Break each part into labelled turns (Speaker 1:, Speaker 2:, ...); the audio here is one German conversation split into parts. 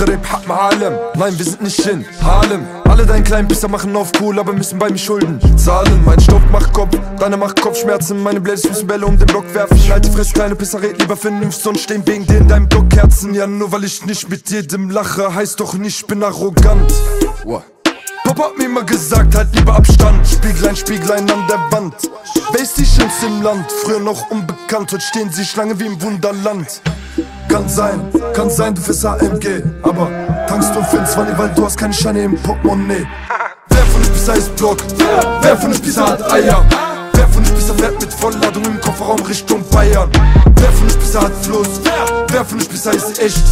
Speaker 1: Maghreb, hat Harlem. Nein, wir sind nicht in Harlem. Alle deinen kleinen Pisser machen auf cool, aber müssen bei mir Schulden zahlen. Mein Stoff macht Kopf, deine macht Kopfschmerzen. Meine Blades müssen Bälle um den Block werfen. Alte Fress, kleine Pisser, red lieber vernünftig und stehen wegen dir in deinem Block Kerzen. Ja, nur weil ich nicht mit jedem lache, heißt doch nicht, ich bin arrogant. What? Papa hat mir immer gesagt, halt lieber Abstand. Spieglein, Spieglein an der Wand. Wer ist die schönste im Land? Früher noch unbekannt, heute stehen sie Schlange wie im Wunderland. Kann sein, kann sein, du fährst AMG, aber tankst du für 20, weil du hast keine Scheine im Portemonnaie. Wer von euch Pisser ist Block? Wer von euch Pisser hat Eier? Wer von euch Pisser fährt mit Vollladung im Kofferraum Richtung Bayern? Wer von euch Pisser hat Fluss? Wer von euch Pisser ist echt?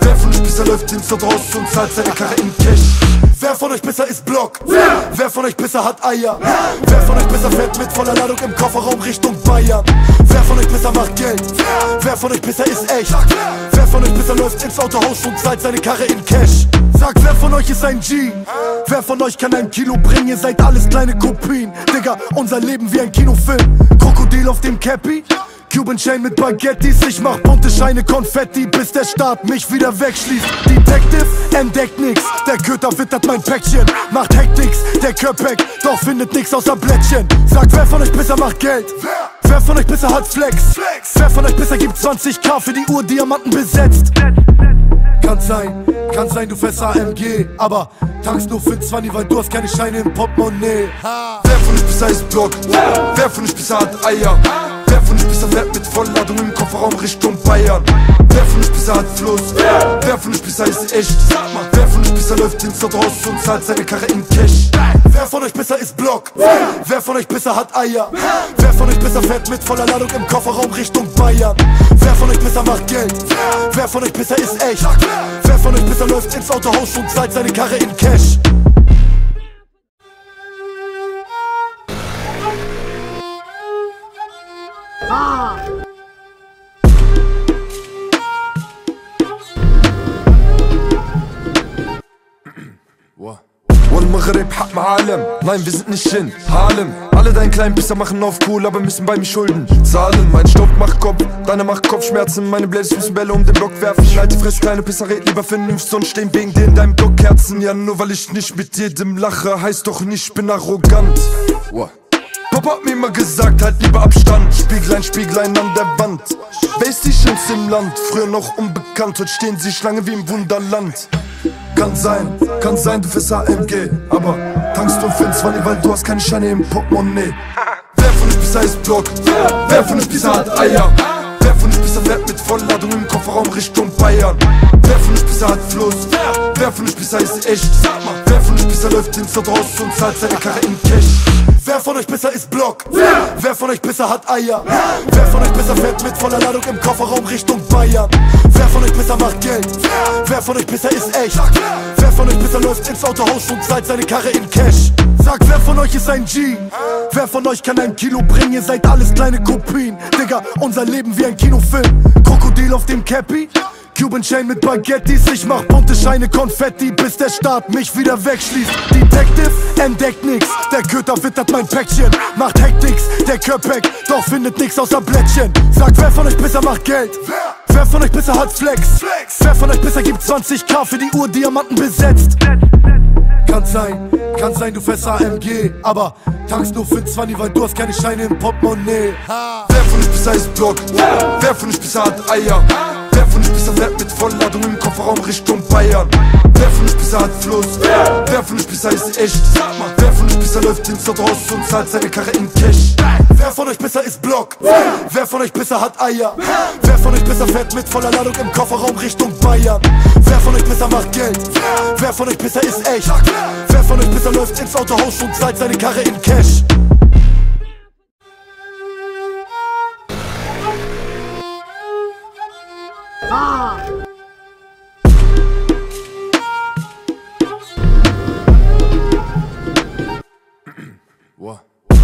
Speaker 1: Wer von euch Pisser läuft ins Haus und zahlt seine Karre in Cash? Wer von euch besser ist Block? Wer? Wer von euch besser hat Eier? Wer von euch besser fährt mit voller Ladung im Kofferraum Richtung Bayern? Wer von euch besser macht Geld? Wer von euch besser ist echt? Wer von euch besser läuft ins Autohaus und zahlt seine Karre in Cash? Sag, wer von euch ist ein G? Wer von euch kann ein Kilo bringen? Ihr seid alles kleine Kopien. Digga, unser Leben wie ein Kinofilm. Krokodil auf dem Cappy? Cuban Chain mit Baguettis, ich mach bunte Scheine Konfetti, bis der Staat mich wieder wegschließt. Detective entdeckt nix, der Köter wittert mein Päckchen, macht Hektiks, der Köpek, doch findet nix außer Blättchen. Sagt, wer von euch besser macht Geld? Wer? Von euch besser hat Flex? Flex? Wer von euch besser gibt 20k für die Uhr Diamanten besetzt? Kann sein, kann sein, du fährst AMG, aber tankst nur für 20, weil du hast keine Scheine im Portemonnaie. Wer von euch besser ist Block? Wer von euch besser hat Eier? Wer von euch besser fährt mit Vollladung im Kofferraum Richtung Bayern? Wer von euch besser hat Fluss? Wer von euch besser ist echt? Wer von euch besser läuft ins Haus und zahlt seine Karre in Cash? Wer von euch besser ist Block? Wer von euch besser hat Eier? Wer von euch besser fährt mit voller Ladung im Kofferraum Richtung Bayern? Wer von euch besser macht Geld? Wer von euch besser ist echt? Wer von euch besser läuft ins Autohaus und zahlt seine Karre in Cash? Und Maghreb hat Harlem. Nein, wir sind nicht in Harlem. Alle deinen kleinen Pisser machen auf cool, aber müssen bei mir Schulden zahlen. Mein Stoff macht Kopf, deine macht Kopfschmerzen. Meine Blades müssen Bälle um den Block werfen. Alte Fress, kleine Pisser, red lieber vernünftig und stehen wegen dir in deinem Block Kerzen. Ja, nur weil ich nicht mit jedem lache, heißt doch nicht, ich bin arrogant. What? Papa hat mir immer gesagt, halt lieber Abstand. Spieglein, Spieglein an der Wand. Wer ist die schönste im Land? Früher noch unbekannt, heute stehen sie Schlange wie im Wunderland. Kann sein, kann sein, du fährst AMG, aber tankst du für 20, weil du hast keine Scheine im Portemonnaie. Wer von euch Pisser ist Block? Wer von euch Pisser hat Eier? Wer von euch Pisser fährt mit Vollladung im Kofferraum Richtung Bayern? Wer von euch Pisser hat Fluss? Wer von euch Pisser ist echt? Wer von euch Pisser läuft ins Haus und zahlt seine Karre in Cash? Wer von euch besser ist Block? Wer? Wer von euch besser hat Eier? Wer von euch besser fährt mit voller Ladung im Kofferraum Richtung Bayern? Wer von euch besser macht Geld? Wer? Wer von euch besser ist echt? Wer von euch besser läuft ins Autohaus und zahlt seine Karre in Cash? Sag, wer von euch ist ein G? Wer von euch kann ein Kilo bringen? Ihr seid alles kleine Kopien. Digga, unser Leben wie ein Kinofilm. Krokodil auf dem Cappy? Cuban Chain mit Baguettis, ich mach bunte Scheine Konfetti, bis der Staat mich wieder wegschließt. Detective entdeckt nix, der Köter wittert mein Päckchen, macht Hektiks, der Köpek, doch findet nix außer Blättchen. Sagt, wer von euch besser macht Geld? Wer? Wer von euch besser hat Flex? Wer von euch besser gibt 20k für die Uhr Diamanten besetzt? Kann sein, kann sein, du fährst AMG, aber tankst nur für 20, weil du hast keine Scheine im Portemonnaie. Wer von euch besser ist Block? Wer von euch besser hat Eier? Wer besser fährt mit Vollladung im Kofferraum Richtung Bayern? Wer von euch besser hat Fluss? Wer von euch besser ist echt? Wer von euch besser läuft ins Haus und zahlt seine Karre in Cash? Wer von euch besser ist Block? Wer von euch besser hat Eier? Wer von euch besser fährt mit voller Ladung im Kofferraum Richtung Bayern? Wer von euch besser macht Geld? Wer von euch besser ist echt? Wer von euch besser läuft ins Autohaus und zahlt seine Karre in Cash?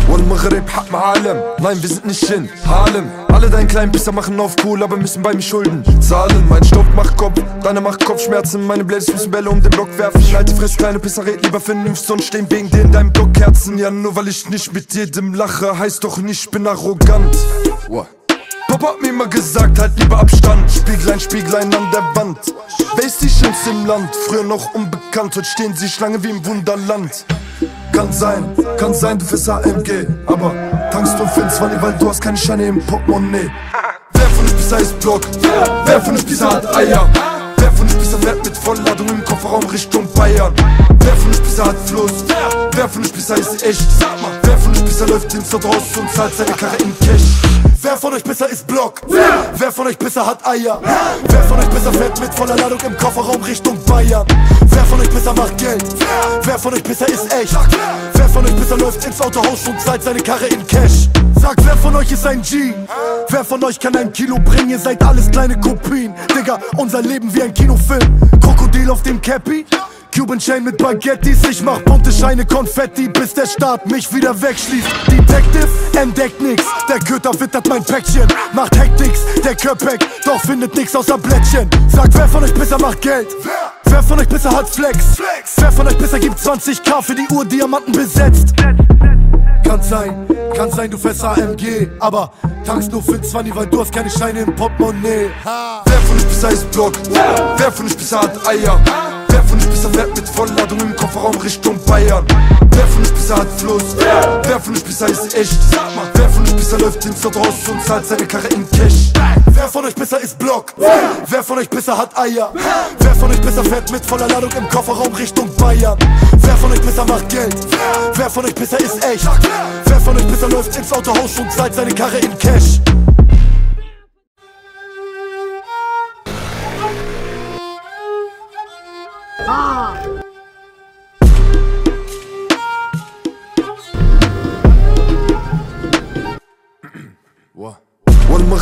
Speaker 1: Und Maghreb hat Harlem. Nein, wir sind nicht in Harlem. Alle deinen kleinen Pisser machen auf cool, aber müssen bei mir Schulden zahlen. Mein Stoff macht Kopf, deine macht Kopfschmerzen. Meine Blades müssen Bälle um den Block werfen. Alte Fress, kleine Pisser, red lieber vernünftig und stehen wegen dir in deinem Block Kerzen. Ja, nur weil ich nicht mit jedem lache, heißt doch nicht, ich bin arrogant. What? Papa hat mir immer gesagt, halt lieber Abstand Spieglein, Spieglein an der Wand Wer die Schönste im Land? Früher noch unbekannt, heute stehen sie Schlange wie im Wunderland Kann sein, kann sein, du fährst AMG Aber tankst du für 20, weil du hast keine Scheine im Portemonnaie Wer von euch Pizza ist Block? Wer von euch Pizza hat Eier? Wer von euch Pizza fährt mit Vollladung im Kofferraum Richtung Bayern? Wer von euch Pizza hat Fluss? Wer von euch Pizza ist echt? Wer von euch Pizza läuft ins Haus und zahlt seine Karre in Cash? Wer von euch besser ist Block? Wer? Wer von euch besser hat Eier? Wer von euch besser fährt mit voller Ladung im Kofferraum Richtung Bayern? Wer von euch besser macht Geld? Wer von euch besser ist echt? Wer von euch besser läuft ins Autohaus und zahlt seine Karre in Cash? Sag, wer von euch ist ein G? Wer von euch kann ein Kilo bringen? Ihr seid alles kleine Kopien. Digga, unser Leben wie ein Kinofilm. Krokodil auf dem Cappy? Cuban Chain mit Baguettis, ich mach bunte Scheine Konfetti, bis der Staat mich wieder wegschließt. Detective entdeckt nix, der Köter wittert mein Päckchen, macht Hektiks, der Köpek, doch findet nix außer Blättchen. Sagt, wer von euch besser macht Geld? Wer von euch besser hat Flex? Wer von euch besser gibt 20k für die Uhr Diamanten besetzt? Kann sein, kann sein, du fährst AMG, aber tankst nur für 20, weil du hast keine Scheine im Portemonnaie. Wer von euch besser ist Block? Wer von euch besser hat Eier? Wer von euch besser fährt mit Vollladung im Kofferraum Richtung Bayern? Wer von euch besser hat Fluss? Wer von euch besser ist echt? Sag mal, wer von euch besser läuft ins Haus und zahlt seine Karre in Cash? Wer von euch besser ist Block? Wer von euch besser hat Eier? Wer von euch besser fährt mit voller Ladung im Kofferraum Richtung Bayern? Wer von euch besser macht Geld? Wer von euch besser ist echt? Wer von euch besser läuft ins Autohaus und zahlt seine Karre in Cash?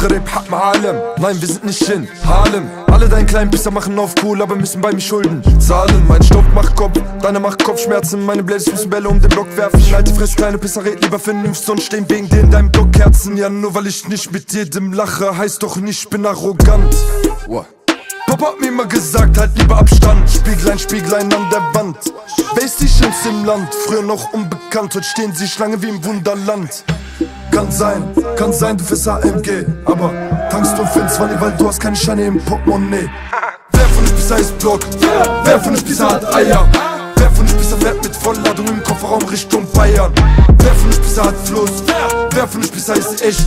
Speaker 1: Maghreb, Hab Malem Nein, wir sind nicht in Harlem. Alle deinen kleinen Pisser machen auf cool, aber müssen bei mir Schulden zahlen. Mein Stoff macht Kopf, deine macht Kopfschmerzen. Meine Blades müssen Bälle um den Block werfen. Alte Fress, kleine Pisser, red lieber vernünftig und stehen wegen dir in deinem Block Kerzen Ja, nur weil ich nicht mit jedem lache, heißt doch nicht, ich bin arrogant. What? Papa hat mir immer gesagt, halt lieber Abstand Spieglein, Spieglein an der Wand Wer ist die Schönste im Land? Früher noch unbekannt, heute stehen sie Schlange wie im Wunderland kann sein, kann sein, du fährst AMG Aber tankst du für 20, weil du hast keine Scheine im Portemonnaie Wer von euch Pizza ist Block? Wer von euch Pizza hat Eier? Wer von euch Pizza fährt mit Vollladung im Kofferraum Richtung Bayern? Wer von euch Pizza hat Fluss? Wer von euch Pizza ist echt?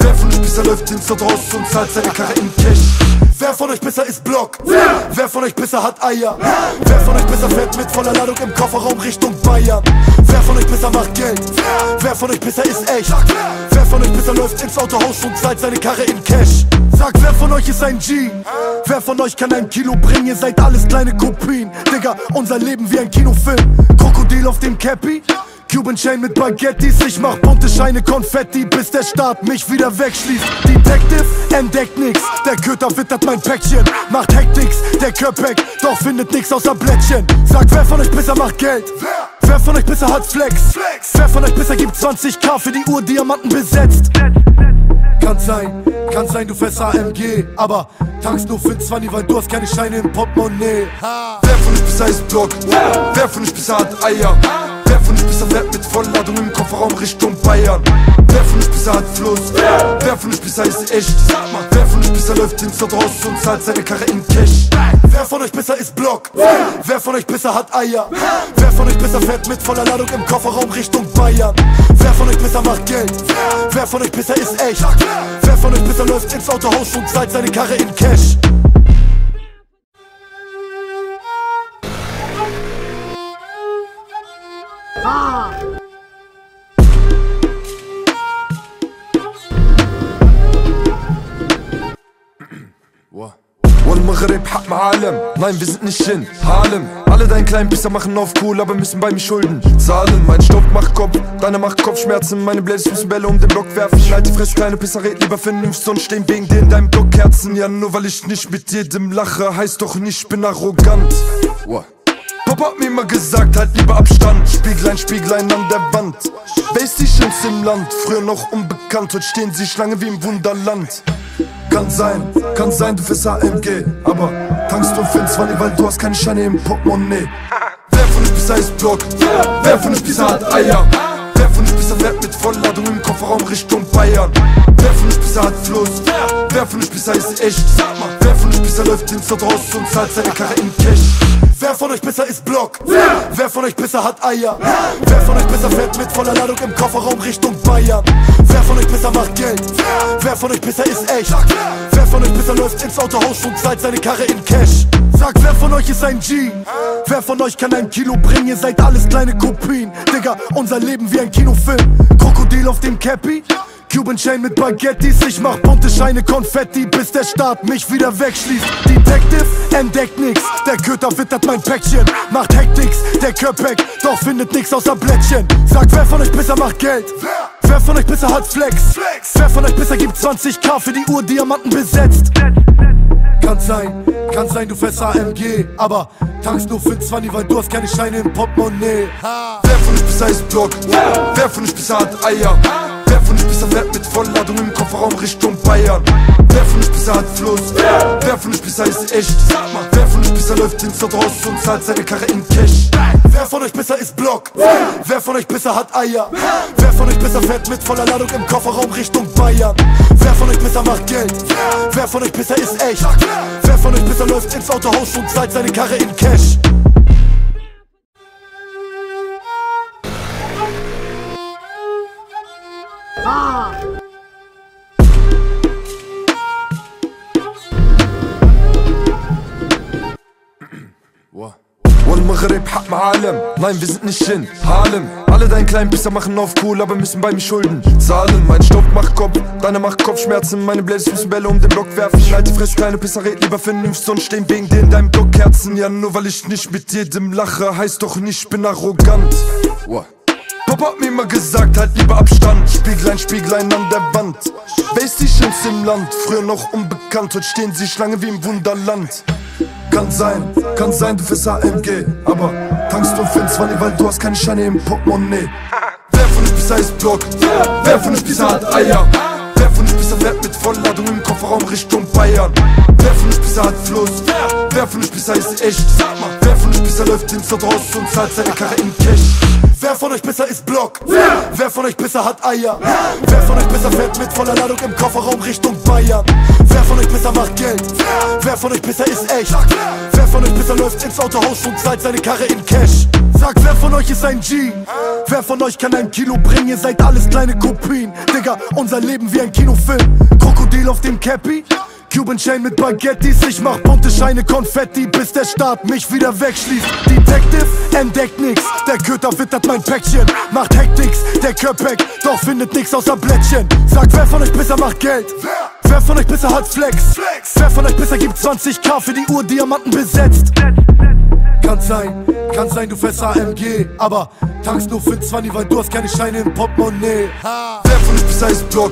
Speaker 1: Wer von euch Pizza läuft ins Haus und zahlt seine Karre in Cash? Wer von euch besser ist Block? Wer? Wer von euch besser hat Eier? Wer von euch besser fährt mit voller Ladung im Kofferraum Richtung Bayern? Wer von euch besser macht Geld? Wer von euch besser ist echt? Wer von euch besser läuft ins Autohaus und zahlt seine Karre in Cash? Sagt, wer von euch ist ein G? Wer von euch kann ein Kilo bringen? Ihr seid alles kleine Kopien. Digga, unser Leben wie ein Kinofilm. Krokodil auf dem Cappy? Cuban Chain mit Baguettis, ich mach bunte Scheine Konfetti, bis der Staat mich wieder wegschließt. Detective entdeckt nix, der Köter wittert mein Päckchen, macht Hektiks, der Köpek, doch findet nix außer Blättchen. Sagt, wer von euch besser macht Geld? Wer? Von euch besser hat Flex? Flex? Wer von euch besser gibt 20k für die Uhr Diamanten besetzt? Kann sein, kann sein, du fährst AMG, aber tankst nur für 20, weil du hast keine Scheine im Portemonnaie. Wer von euch besser ist Block? Wer von euch besser hat Eier? Wer von euch besser fährt mit Vollladung im Kofferraum Richtung Bayern? Wer von euch besser hat Fluss? Wer von euch besser ist echt? Wer von euch besser läuft ins Haus und zahlt seine Karre in Cash? Wer von euch besser ist Block? Wer von euch besser hat Eier? Wer von euch besser fährt mit voller Ladung im Kofferraum Richtung Bayern? Wer von euch besser macht Geld? Wer von euch besser ist echt? Wer von euch besser läuft ins Autohaus und zahlt seine Karre in Cash? Maghreb, Hab Malem Nein, wir sind nicht in Harlem. Alle deinen kleinen Pisser machen auf cool, aber müssen bei mir Schulden zahlen. Mein Stoff macht Kopf, deine macht Kopfschmerzen. Meine Blades müssen Bälle um den Block werfen. Alte Fress, kleine Pisser, red lieber vernünftig und stehen wegen dir in deinem Block Kerzen Ja, nur weil ich nicht mit jedem lache, heißt doch nicht, ich bin arrogant. What? Papa hat mir immer gesagt, halt lieber Abstand Spieglein, Spieglein an der Wand Wer ist die Schönste im Land? Früher noch unbekannt, heute stehen sie Schlange wie im Wunderland. Kann sein, kann sein, du fährst AMG, aber tankst du für 20, weil du hast keine Scheine im Portemonnaie. Wer von euch Pizza ist Block? Wer von euch Pizza hat Eier? Wer von euch Pizza fährt mit Vollladung im Kofferraum Richtung Bayern? Wer von euch Pizza hat Fluss? Wer von euch Pizza ist echt? Wer von euch Pizza läuft ins Haus und zahlt seine Karre in Cash? Wer von euch besser ist Block? Wer? Wer von euch besser hat Eier? Wer von euch besser fährt mit voller Ladung im Kofferraum Richtung Bayern? Wer von euch besser macht Geld? Wer von euch besser ist echt? Wer von euch besser läuft ins Autohaus und zahlt seine Karre in Cash? Sag, wer von euch ist ein G? Wer von euch kann ein Kilo bringen? Ihr seid alles kleine Kopien. Digga, unser Leben wie ein Kinofilm. Krokodil auf dem Cappy? Cuban Chain mit Baguettis, ich mach bunte Scheine Konfetti, bis der Staat mich wieder wegschließt. Detective entdeckt nix, der Köter wittert mein Päckchen, macht Hektiks, der Köpek, doch findet nix außer Blättchen. Sag, wer von euch besser macht Geld? Wer von euch besser hat Flex? Wer von euch besser gibt 20k für die Uhr Diamanten besetzt? Kann sein, kann sein, du fährst AMG, aber tankst nur für 20, weil du hast keine Scheine im Portemonnaie. Wer von euch besser ist Block? Wer von euch besser hat Eier? Wer von euch besser fährt mit Vollladung im Kofferraum Richtung Bayern? Wer von euch besser hat Fluss? Wer von euch besser ist echt? Wer von euch besser läuft ins Haus und zahlt seine Karre in Cash? Wer von euch besser ist Block? Wer von euch besser hat Eier? Wer von euch besser fährt mit voller Ladung im Kofferraum Richtung Bayern? Wer von euch besser macht Geld? Wer von euch besser ist echt? Wer von euch besser läuft ins Autohaus und zahlt seine Karre in Cash? Maghreb, Hak Alem. Nein, wir sind nicht in Harlem. Alle deinen kleinen Pisser machen auf cool, aber müssen bei mir Schulden zahlen. Mein Stoff macht Kopf, deine macht Kopfschmerzen. Meine Blades müssen Bälle um den Block werfen. Alte Fress, kleine Pisser, red lieber vernünftig und stehen wegen dir in deinem Block Kerzen. Ja, nur weil ich nicht mit jedem lache, heißt doch nicht, ich bin arrogant. What? Papa hat mir immer gesagt, halt lieber Abstand Spieglein, Spieglein an der Wand Wer ist die Schönste im Land? Früher noch unbekannt, heute stehen sie Schlange wie im Wunderland kann sein, kann sein, du fährst AMG, aber tankst du für 20, weil du hast keine Scheine im Portemonnaie. Wer von euch Pizza ist Block? Wer von euch Pizza hat Eier? Wer von euch Pizza fährt mit Vollladung im Kofferraum Richtung Bayern? Wer von euch Pizza hat Fluss? Wer von euch Pizza ist echt? Wer von euch Pizza läuft ins Haus und zahlt seine Karre in Cash? Wer von euch besser ist Block? Wer? Wer von euch besser hat Eier? Wer von euch besser fährt mit voller Ladung im Kofferraum Richtung Bayern? Wer von euch besser macht Geld? Wer von euch besser ist echt? Wer von euch besser läuft ins Autohaus und zahlt seine Karre in Cash? Sag, wer von euch ist ein G? Wer von euch kann ein Kilo bringen? Ihr seid alles kleine Kopien. Digga, unser Leben wie ein Kinofilm. Krokodil auf dem Cappy? Cuban Chain mit Baguettis, ich mach bunte Scheine Konfetti, bis der Staat mich wieder wegschließt. Detective entdeckt nix, der Köter wittert mein Päckchen, macht Hektiks, der Köpek, doch findet nix außer Blättchen. Sag, wer von euch besser macht Geld? Wer von euch besser hat Flex? Wer von euch besser gibt 20k für die Uhr Diamanten besetzt? Kann sein, kann sein, du fährst AMG, aber tankst nur für 20, weil du hast keine Scheine im Portemonnaie. Wer von euch besser ist Block?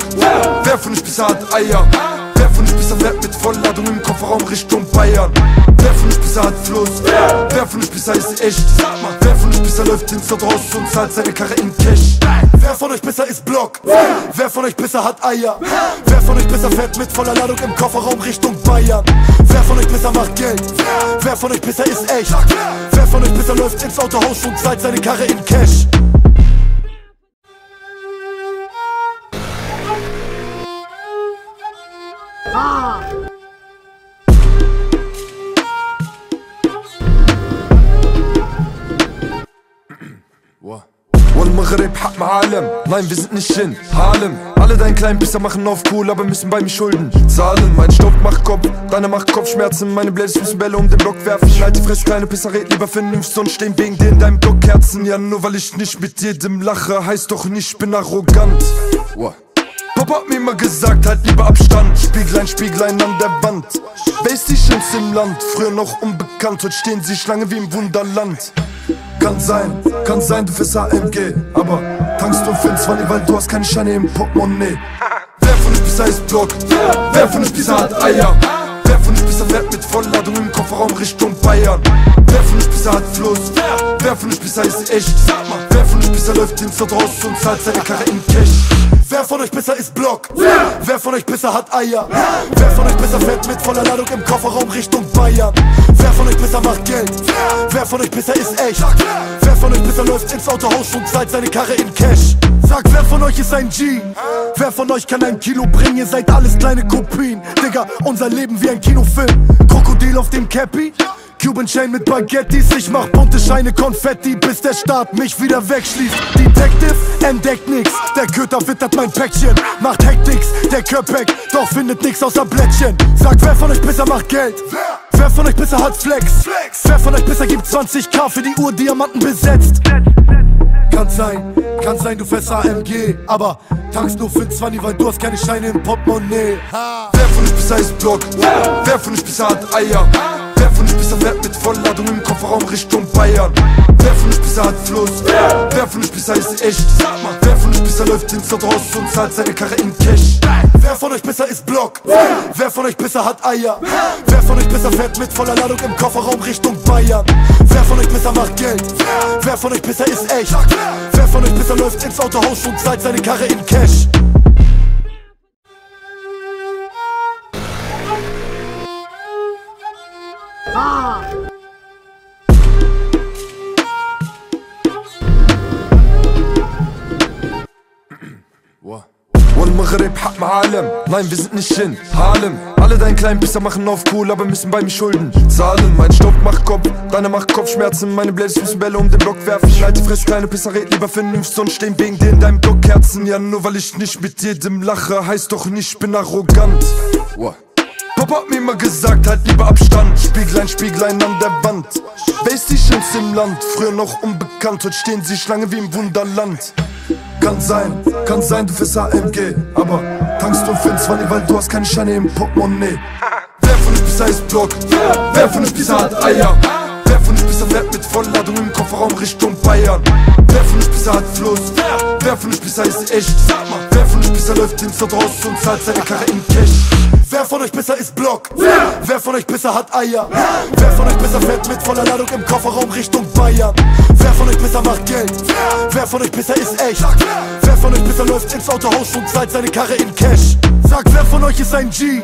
Speaker 1: Wer von euch besser hat Eier? Wer von euch besser fährt mit Vollladung im Kofferraum Richtung Bayern? Wer von euch besser hat Fluss? Wer von euch besser ist echt? Wer von euch besser läuft ins Haus und zahlt seine Karre in Cash? Wer von euch besser ist Block? Wer von euch besser hat Eier? Wer von euch besser fährt mit voller Ladung im Kofferraum Richtung Bayern? Wer von euch besser macht Geld? Wer von euch besser ist echt? Wer von euch besser läuft ins Autohaus und zahlt seine Karre in Cash? Maghreb, Hak Alem. Nein, wir sind nicht in Harlem. Alle deinen kleinen Pisser machen auf cool, aber müssen bei mir Schulden zahlen. Mein Stoff macht Kopf, deine macht Kopfschmerzen. Meine Blades müssen Bälle um den Block werfen. Alte Fress, kleine Pisser, red lieber vernünftig und stehen wegen dir in deinem Block Kerzen. Ja, nur weil ich nicht mit jedem lache, heißt doch nicht, ich bin arrogant. What? Papa hat mir immer gesagt, halt lieber Abstand Spieglein, Spieglein an der Wand Wer ist die Schönste im Land? Früher noch unbekannt, heute stehen sie Schlange wie im Wunderland kann sein, kann sein, du fährst AMG, aber tankst du für 20, weil du hast keine Scheine im Portemonnaie. Wer von euch Pizza ist Block? Wer von euch Pizza hat Eier? Wer von euch Pizza fährt mit Vollladung im Kofferraum Richtung Bayern? Wer von euch Pizza hat Fluss? Wer von euch Pizza ist echt? Wer von euch Pisser läuft ins raus und zahlt seine Karre in Cash. Wer von euch Pisser ist Block? Wer von euch Pisser hat Eier? Wer von euch Pisser fährt mit voller Ladung im Kofferraum Richtung Bayern? Wer von euch Pisser macht Geld? Wer von euch Pisser ist echt? Wer von euch Pisser läuft ins Autohaus und zahlt seine Karre in Cash? Sag, wer von euch ist ein G? Wer von euch kann ein Kilo bringen? Ihr seid alles kleine Kopien. Digga, unser Leben wie ein Kinofilm. Krokodil auf dem Cappy? Cuban Chain mit Baguettis, ich mach bunte Scheine Konfetti, bis der Staat mich wieder wegschließt. Detective entdeckt nix, der Köter wittert mein Päckchen, macht Hektiks, der Köpek, doch findet nix außer Blättchen. Sag, wer von euch besser macht Geld? Wer von euch besser hat Flex? Wer von euch besser gibt 20k für die Uhr Diamanten besetzt? Kann sein, kann sein, du fährst AMG, aber tankst nur für 20, weil du hast keine Scheine im Portemonnaie. Wer von euch besser ist Block? Wer von euch besser hat Eier? Wer besser fährt mit Vollladung im Kofferraum Richtung Bayern? Wer von euch besser hat Fluss? Wer von euch besser ist echt? Wer von euch besser läuft ins raus und zahlt seine Karre in Cash? Wer von euch besser ist Block? Wer von euch besser hat Eier? Wer von euch besser fährt mit voller Ladung im Kofferraum Richtung Bayern? Wer von euch besser macht Geld? Wer von euch besser ist echt? Wer von euch besser läuft ins Autohaus und zahlt seine Karre in Cash? Ah! Maghreb hat Halem. Nein, wir sind nicht in Harlem. Alle deinen kleinen Pisser machen auf cool, aber müssen bei mir Schulden zahlen. Mein Stopp macht Kopf, deine macht Kopfschmerzen. Meine Blades müssen Bälle um den Block werfen. Alte Fresse, kleine Pisser, red lieber vernünft und stehen wegen dir in deinem Block Kerzen Ja, nur weil ich nicht mit jedem lache, heißt doch nicht, ich bin arrogant. What? Papa hat mir immer gesagt, halt lieber Abstand Spieglein, Spieglein an der Wand Wer ist die schönste im Land? Früher noch unbekannt, heute stehen sie Schlange wie im Wunderland kann sein, kann sein, du fährst AMG Aber tankst du für 20, weil du hast keine Scheine im Portemonnaie Wer von euch Pisser ist Block? Wer von euch Pisser hat Eier? Wer von euch Pisser fährt mit Vollladung im Kofferraum Richtung Bayern? Wer von euch Pisser hat Fluss? Wer von euch Pisser ist echt? Wer von euch Pisser läuft ins raus und zahlt seine Karre in Cash? Wer von euch besser ist Block? Wer von euch besser hat Eier? Wer von euch besser fährt mit voller Ladung im Kofferraum Richtung Bayern? Wer von euch besser macht Geld? Wer von euch besser ist echt? Wer von euch besser läuft ins Autohaus und zahlt seine Karre in Cash? Sag, wer von euch ist ein G?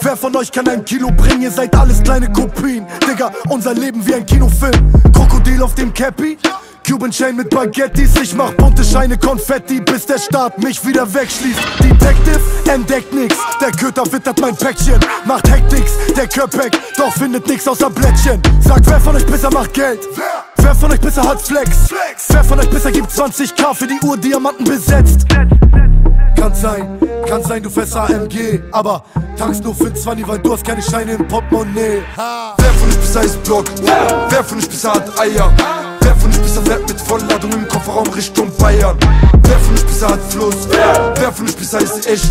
Speaker 1: Wer von euch kann ein Kilo bringen? Ihr seid alles kleine Kopien. Digga, unser Leben wie ein Kinofilm. Krokodil auf dem Cappy? Cuban Chain mit Baguettis, ich mach bunte Scheine Konfetti, bis der Staat mich wieder wegschließt. Detective entdeckt nix, der Köter wittert mein Päckchen, macht Hektiks, der Köpek, doch findet nix außer Blättchen. Sag, wer von euch besser macht Geld? Wer von euch besser hat Flex? Wer von euch besser gibt 20k für die Uhr Diamanten besetzt? Kann sein, kann sein, du fährst AMG, aber tankst nur für 20, weil du hast keine Scheine im Portemonnaie. Wer von euch besser ist Block? Wer von euch besser hat Eier? Wer von euch besser fährt mit Vollladung im Kofferraum Richtung Bayern? Wer von euch besser hat Fluss? Wer von euch besser ist echt?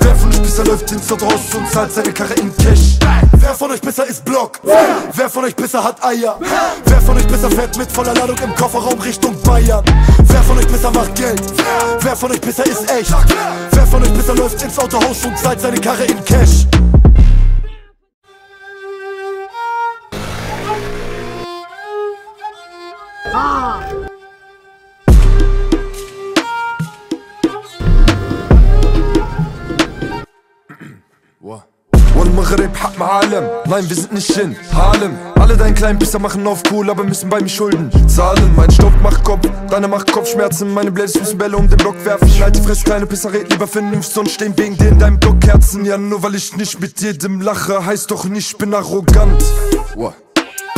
Speaker 1: Wer von euch besser läuft ins Auto raus und zahlt seine Karre in Cash? Wer von euch besser ist Block? Wer von euch besser hat Eier? Wer von euch besser fährt mit voller Ladung im Kofferraum Richtung Bayern? Wer von euch besser macht Geld? Wer von euch besser ist echt? Wer von euch besser läuft ins Autohaus und zahlt seine Karre in Cash? Ah! wow. Maghreb hat Malem. Nein, wir sind nicht in Harlem. Alle deinen kleinen Pisser machen auf cool, aber müssen bei mir Schulden zahlen. Mein Stoff macht Kopf, deine macht Kopfschmerzen. Meine Blades müssen Bälle um den Block werfen. Halt die Fresse, kleine Pisser, red lieber vernünftig und stehen wegen dir in deinem Block Herzen. Ja, nur weil ich nicht mit jedem lache, heißt doch nicht, ich bin arrogant. Wow.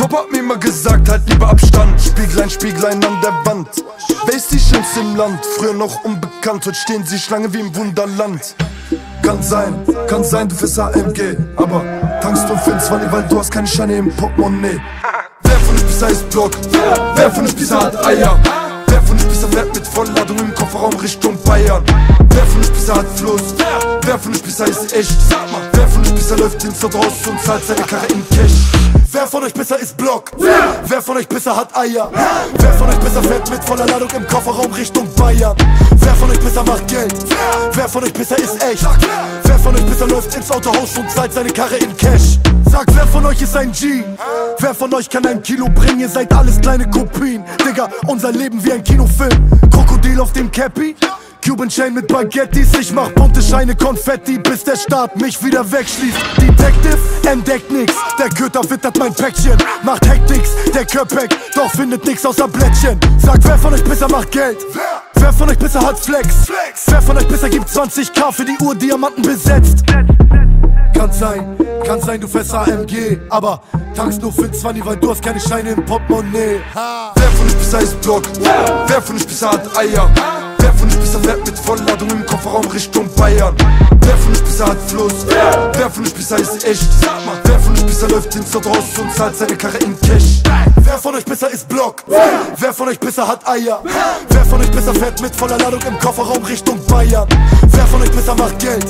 Speaker 1: Papa hat mir immer gesagt, halt lieber Abstand Spieglein, Spieglein an der Wand Wer ist die schönste im Land? Früher noch unbekannt, heute stehen sie Schlange wie im Wunderland kann sein, kann sein, du fährst AMG Aber tankst du für 20, weil du hast keine Scheine im Portemonnaie Wer von euch Pisser ist Block? Wer von euch Pisser hat Eier? Wer von euch Pisser fährt mit Vollladung im Kofferraum Richtung Bayern? Wer von euch Pisser hat Fluss? Wer von euch Pisser ist echt? Wer von euch Pisser läuft ins Auto raus und zahlt seine Karre in Cash? Wer von euch besser ist Block? Wer von euch besser hat Eier? Wer von euch besser fährt mit voller Ladung im Kofferraum Richtung Bayern? Wer von euch besser macht Geld? Wer von euch besser ist echt? Wer von euch besser läuft ins Autohaus und zahlt seine Karre in Cash?
Speaker 2: Sag, wer von euch ist ein G? Wer von euch kann ein Kilo bringen? Ihr seid alles kleine Kopien. Digga, unser Leben wie ein Kinofilm. Krokodil auf dem Cappy. Cuban Chain mit Baguettis, ich mach bunte Scheine Konfetti, bis der Staat mich wieder wegschließt. Detective entdeckt nix, der Köter wittert mein Päckchen, macht Hektiks, der Köpek, doch findet nix außer Blättchen. Sag, wer von euch besser macht Geld? Wer von euch besser hat Flex? Wer von euch besser gibt 20k für die Uhr Diamanten besetzt? Kann sein, kann sein, du fährst AMG, aber tankst nur für 20, weil du hast keine Scheine im Portemonnaie.
Speaker 1: Wer von euch besser ist Block? Wer von euch besser hat Eier? Wer von euch besser fährt mit Vollladung im Kofferraum Richtung Bayern? Wer von euch besser hat Fluss? Wer von euch besser ist echt? Wer von euch besser läuft ins Haus und zahlt seine Karre in Cash?
Speaker 2: Wer von euch besser ist Block? Wer von euch besser hat Eier? Wer von euch besser fährt mit voller Ladung im Kofferraum Richtung Bayern? Wer von euch besser macht Geld?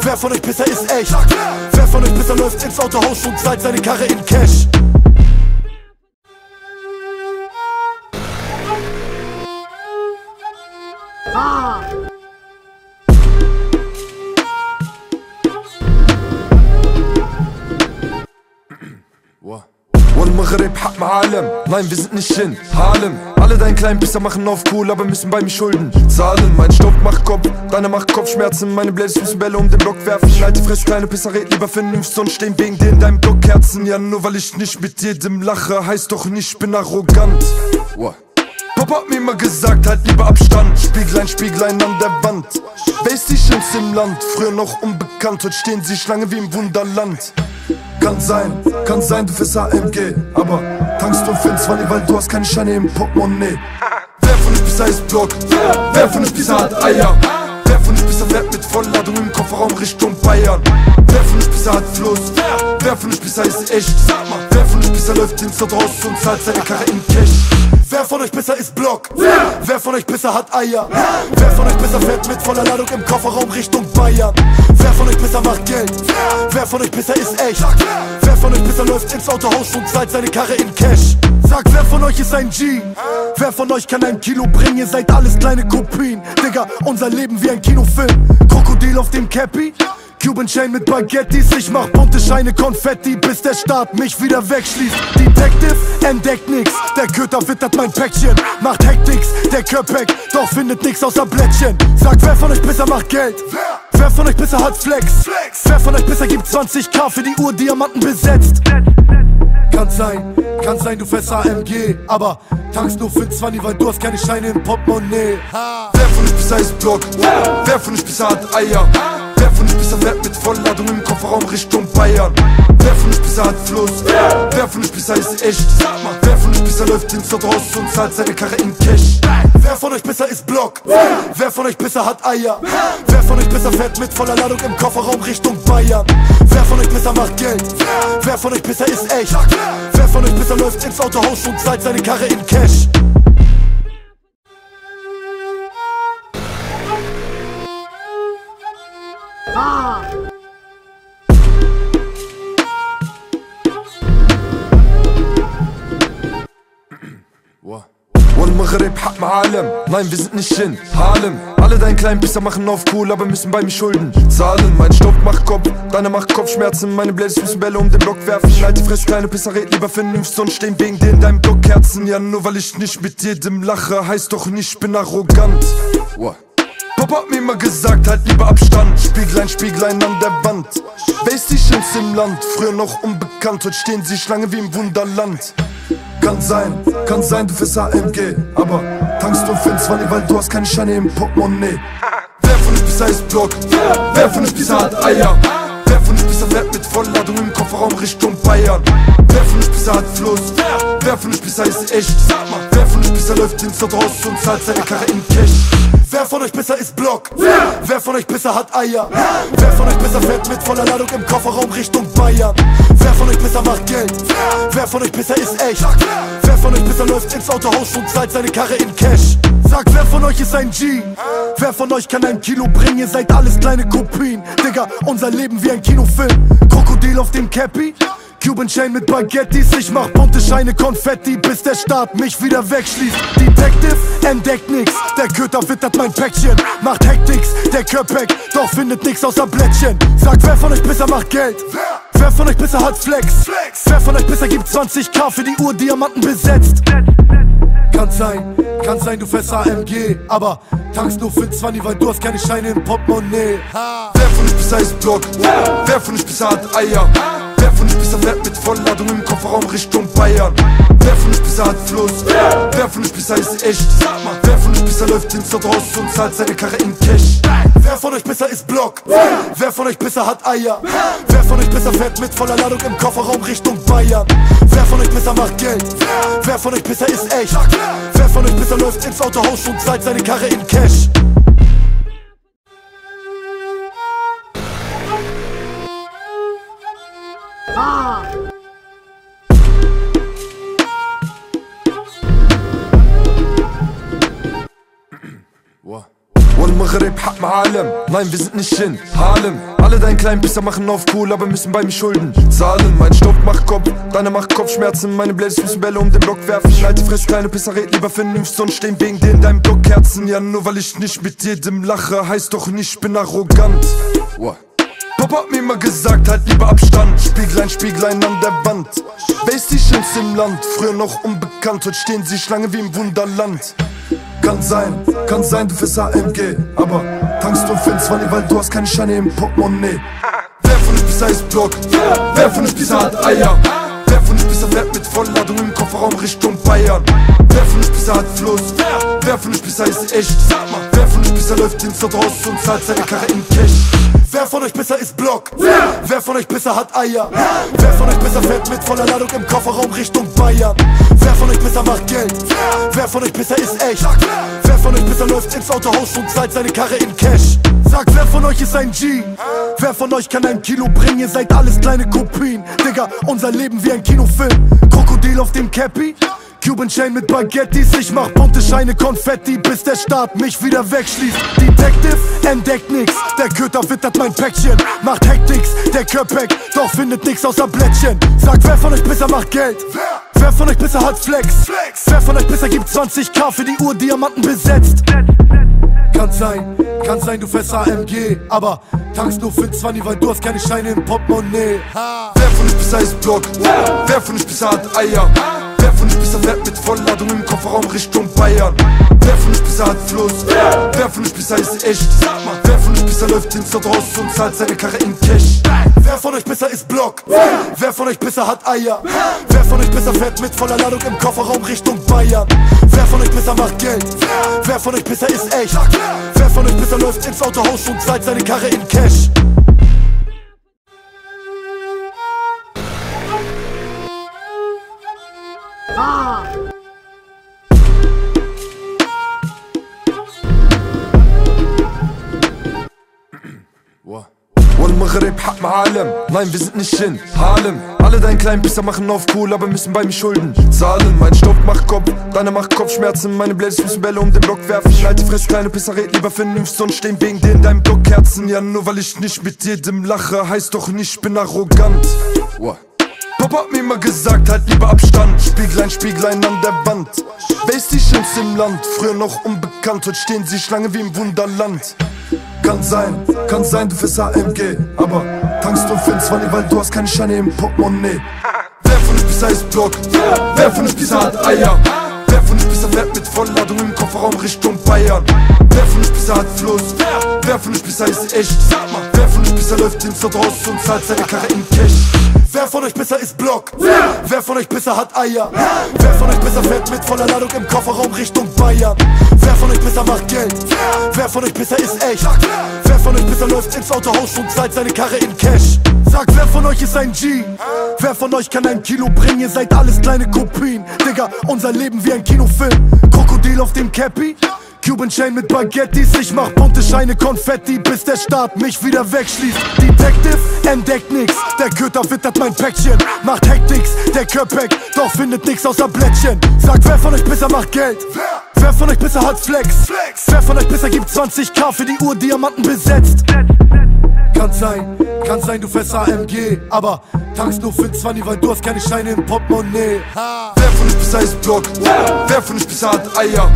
Speaker 2: Wer von euch besser ist echt? Wer von euch besser läuft ins Autohaus und zahlt seine Karre in Cash?
Speaker 1: Harlem. Nein, wir sind nicht in Harlem. Alle deinen kleinen Pisser machen auf Kohle, aber müssen bei mir Schulden zahlen. Mein Stoff macht Kopf, deine macht Kopfschmerzen. Meine Blades müssen Bälle um den Block werfen. Alte Fresse, kleine Pisser, red lieber vernünftig und stehen wegen dir in deinem Block Herzen. Ja, nur weil ich nicht mit jedem lache, heißt doch nicht, ich bin arrogant. What? Papa hat mir immer gesagt, halt lieber Abstand Spieglein, Spieglein an der Wand Weiß die Chance im Land, früher noch unbekannt Heute stehen sie Schlange wie im Wunderland kann sein, kann sein, du fährst AMG Aber tankst du für 20, weil du hast keine Scheine im Portemonnaie Wer von euch besser ist Block? Wer von euch besser hat Eier? Wer von euch besser fährt mit Vollladung im Kofferraum Richtung Bayern? Wer von euch besser hat Fluss? Wer von euch besser ist echt? Wer von euch besser läuft ins Haus und zahlt seine Karre in Cash?
Speaker 2: Wer von euch besser ist Block? Wer von euch besser hat Eier? Wer von euch besser fährt mit voller Ladung im Kofferraum Richtung Bayern? Wer von euch besser macht Geld? Wer von euch besser ist echt? Wer von euch besser läuft ins Autohaus und zahlt seine Karre in Cash? Sag, wer von euch ist ein G? Wer von euch kann ein Kilo bringen? Ihr seid alles kleine Kopien. Digga, unser Leben wie ein Kinofilm. Krokodil auf dem Cappy. Cuban Chain mit Baguettis, ich mach bunte Scheine Konfetti, bis der Staat mich wieder wegschließt. Detective entdeckt nix, der Köter wittert mein Päckchen, macht Hektiks, der Köpek, doch findet nix außer Blättchen. Sag, wer von euch besser macht Geld? Wer von euch besser hat Flex? Wer von euch besser gibt 20k für die Uhr Diamanten besetzt? Kann sein, kann sein, du fährst AMG, aber tankst nur für 20, weil du hast keine Scheine im Portemonnaie.
Speaker 1: Wer von euch besser ist Block? Wer von euch besser hat Eier? Wer von besser fährt mit Vollladung im Kofferraum Richtung Bayern? Wer von besser hat Fluss? Wer von besser ist echt? Wer von besser läuft ins Haus und zahlt seine Karre in Cash?
Speaker 2: Wer von euch besser ist Block? Wer von euch besser hat Eier? Wer von euch besser fährt mit voller Ladung im Kofferraum Richtung Bayern? Wer von euch besser macht Geld? Wer von euch besser ist echt? Wer von euch besser läuft ins Autohaus und zahlt seine Karre in Cash?
Speaker 1: Ja! Wow. Maghreb hat Halem. Nein, wir sind nicht in Harlem. Alle deinen kleinen Pisser machen auf cool, aber müssen bei mir Schulden zahlen. Mein Stopp macht Kopf, deine macht Kopfschmerzen. Meine Blades müssen Bälle um den Block werfen. Halt die Fresse, kleine Pisser, red lieber vernünft, sonst stehen wegen dir in deinem Block Herzen. Ja, nur weil ich nicht mit jedem lache, heißt doch nicht, ich bin arrogant. Wow. Papa hat mir immer gesagt, halt lieber Abstand Spieglein, Spieglein an der Wand Wer die Schönste im Land? Früher noch unbekannt, heute stehen sie Schlange wie im Wunderland kann sein, kann sein, du fährst AMG Aber tankst du für 20, weil du hast keine Scheine im Portemonnaie Wer von euch besser ist Block? Wer von euch besser hat Eier? Wer von euch besser fährt mit Vollladung im Kofferraum Richtung Bayern? Wer von euch besser hat Fluss? Wer von euch besser ist echt? Wer von euch besser läuft ins Haus und zahlt seine Karre in Cash?
Speaker 2: Wer von euch besser ist Block? Wer von euch besser hat Eier? Wer von euch besser fährt mit voller Ladung im Kofferraum Richtung Bayern? Wer von euch besser macht Geld? Wer von euch besser ist echt? Wer von euch besser läuft ins Autohaus und zahlt seine Karre in Cash? Sag, wer von euch ist ein G? Wer von euch kann ein Kilo bringen? Ihr seid alles kleine Kopien. Digga, unser Leben wie ein Kinofilm. Krokodil auf dem Cappy. Cuban Chain mit Baguettis, ich mach bunte Scheine Konfetti, bis der Staat mich wieder wegschließt. Detective entdeckt nix, der Köter wittert mein Päckchen, macht Hektiks, der Köpek, doch findet nix außer Blättchen. Sag, wer von euch besser macht Geld? Wer von euch besser hat Flex? Flex. Wer von euch besser gibt 20k für die Uhr Diamanten besetzt? Kann sein, kann sein, du fährst AMG, aber tankst nur für 20, weil du hast keine Scheine im Portemonnaie.
Speaker 1: Ha. Wer von euch besser ist Block? Wer von euch besser hat Eier? Wer von besser fährt mit Vollladung im Kofferraum Richtung Bayern? Wer von besser hat Fluss? Wer von euch besser ist echt? Wer von besser läuft ins Haus und zahlt seine Karre in Cash?
Speaker 2: Wer von euch besser ist Block? Wer von euch besser hat Eier? Wer von euch besser fährt mit voller Ladung im Kofferraum Richtung Bayern? Wer von euch besser macht Geld? Wer von euch besser ist echt? Wer von euch besser läuft ins Autohaus und zahlt seine Karre in Cash?
Speaker 1: Maghreb, Hab Malem. Nein, wir sind nicht in Harlem. Alle deinen kleinen Pisser machen auf cool, aber müssen bei mir Schulden zahlen. Mein Stoff macht Kopf, deine macht Kopfschmerzen. Meine Blades müssen Bälle um den Block werfen. Alte Fress, kleine Pisser, red lieber vernünftig und stehen wegen dir in deinem Block Kerzen. Ja, nur weil ich nicht mit jedem lache, heißt doch nicht, ich bin arrogant. What? Papa hat mir immer gesagt, halt lieber Abstand Spieglein, Spieglein an der Wand Wer die Schönste im Land? Früher noch unbekannt, heute stehen sie Schlange wie im Wunderland kann sein, kann sein, du fährst AMG Aber tankst du für 20, weil du hast keine Scheine im Portemonnaie Wer von euch Pisser ist Block? Wer von euch Pisser hat Eier? Wer von euch Pisser fährt mit Vollladung im Kofferraum Richtung Bayern? Wer von euch Pisser hat Fluss? Wer von euch Pisser ist echt? Wer von euch Pisser läuft ins Haus und zahlt seine Karre in Cash?
Speaker 2: Wer von euch besser ist Block? Ja. Wer von euch besser hat Eier? Ja. Wer von euch besser fährt mit voller Ladung im Kofferraum Richtung Bayern? Wer von euch besser macht Geld? Ja. Wer von euch besser ist echt? Wer von euch besser läuft ins Autohaus und zahlt seine Karre in Cash? Sag, wer von euch ist ein G? Wer von euch kann ein Kilo bringen? Ihr seid alles kleine Kopien. Digga, unser Leben wie ein Kinofilm. Krokodil auf dem Cappy? Cuban Chain mit Baguettis, ich mach bunte Scheine Konfetti, bis der Staat mich wieder wegschließt. Detective entdeckt nix, der Köter wittert mein Päckchen, macht Hektiks, der Köpek, doch findet nix außer Blättchen. Sag, wer von euch besser macht Geld? Wer? Wer von euch besser hat Flex? Flex. Wer von euch besser gibt 20k für die Uhr Diamanten besetzt? Kann sein, kann sein, du fährst AMG, aber tankst nur für 20, weil du hast keine Scheine im Portemonnaie.
Speaker 1: Ha. Wer von euch besser ist Block? Wer von euch besser hat Eier? Wer von euch besser fährt mit Vollladung im Kofferraum Richtung Bayern? Wer von euch besser hat Fluss? Wer von euch besser ist echt? Wer von euch besser läuft ins Haus und zahlt seine Karre in Cash?
Speaker 2: Wer von euch besser ist Block? Wer von euch besser hat Eier? Wer von euch besser fährt mit voller Ladung im Kofferraum Richtung Bayern? Wer von euch besser macht Geld? Wer von euch besser ist echt? Wer von euch besser läuft ins Autohaus und zahlt seine Karre in Cash?
Speaker 1: Und Maghreb, Hab Malem. Nein, wir sind nicht in Harlem. Alle deinen kleinen Pisser machen auf cool, aber müssen bei mir Schulden zahlen. Mein Stoff macht Kopf, deine macht Kopfschmerzen. Meine Blades müssen Bälle um den Block werfen. Alte Fress, kleine Pisser, red lieber vernünftig und stehen wegen dir in deinem Block Kerzen. Ja, nur weil ich nicht mit jedem lache, heißt doch nicht, ich bin arrogant. What? Papa hat mir immer gesagt, halt lieber Abstand Spieglein, Spieglein an der Wand Wer ist die Schönste im Land? Früher noch unbekannt, heute stehen sie Schlange wie im Wunderland Kann sein, kann sein, du fährst AMG Aber tankst du für 20, weil du hast keine Scheine im Portemonnaie Wer von euch Pisser ist Block? Wer von euch Pisser hat Eier? Wer von euch Pisser fährt mit Vollladung im Kofferraum Richtung Bayern? Wer von euch Pisser hat Fluss? Wer von euch Pisser ist echt? Wer von euch Pisser läuft ins Haus und zahlt seine Karre in Cash?
Speaker 2: Wer von euch besser ist Block? Ja. Wer von euch besser hat Eier? Ja. Wer von euch besser fährt mit voller Ladung im Kofferraum Richtung Bayern? Wer von euch besser macht Geld? Ja. Wer von euch besser ist echt? Wer von euch besser läuft ins Autohaus und zahlt seine Karre in Cash? Sag, wer von euch ist ein G? Wer von euch kann ein Kilo bringen? Ihr seid alles kleine Kopien. Digga, unser Leben wie ein Kinofilm. Krokodil auf dem Cappy? Cuban Chain mit Baguettis, ich mach bunte Scheine Konfetti, bis der Staat mich wieder wegschließt. Detective entdeckt nix, der Köter wittert mein Päckchen, macht Hektiks, der Köpek, doch findet nix außer Blättchen. Sagt, wer von euch besser macht Geld? Wer? Von euch besser hat Flex? Flex. Wer von euch besser gibt 20k für die Uhr Diamanten besetzt? Kann sein, kann sein, du fährst AMG, aber tankst nur für 20, weil du hast keine Scheine im Portemonnaie.
Speaker 1: Wer von euch besser ist Block? Wer von euch besser hat Eier?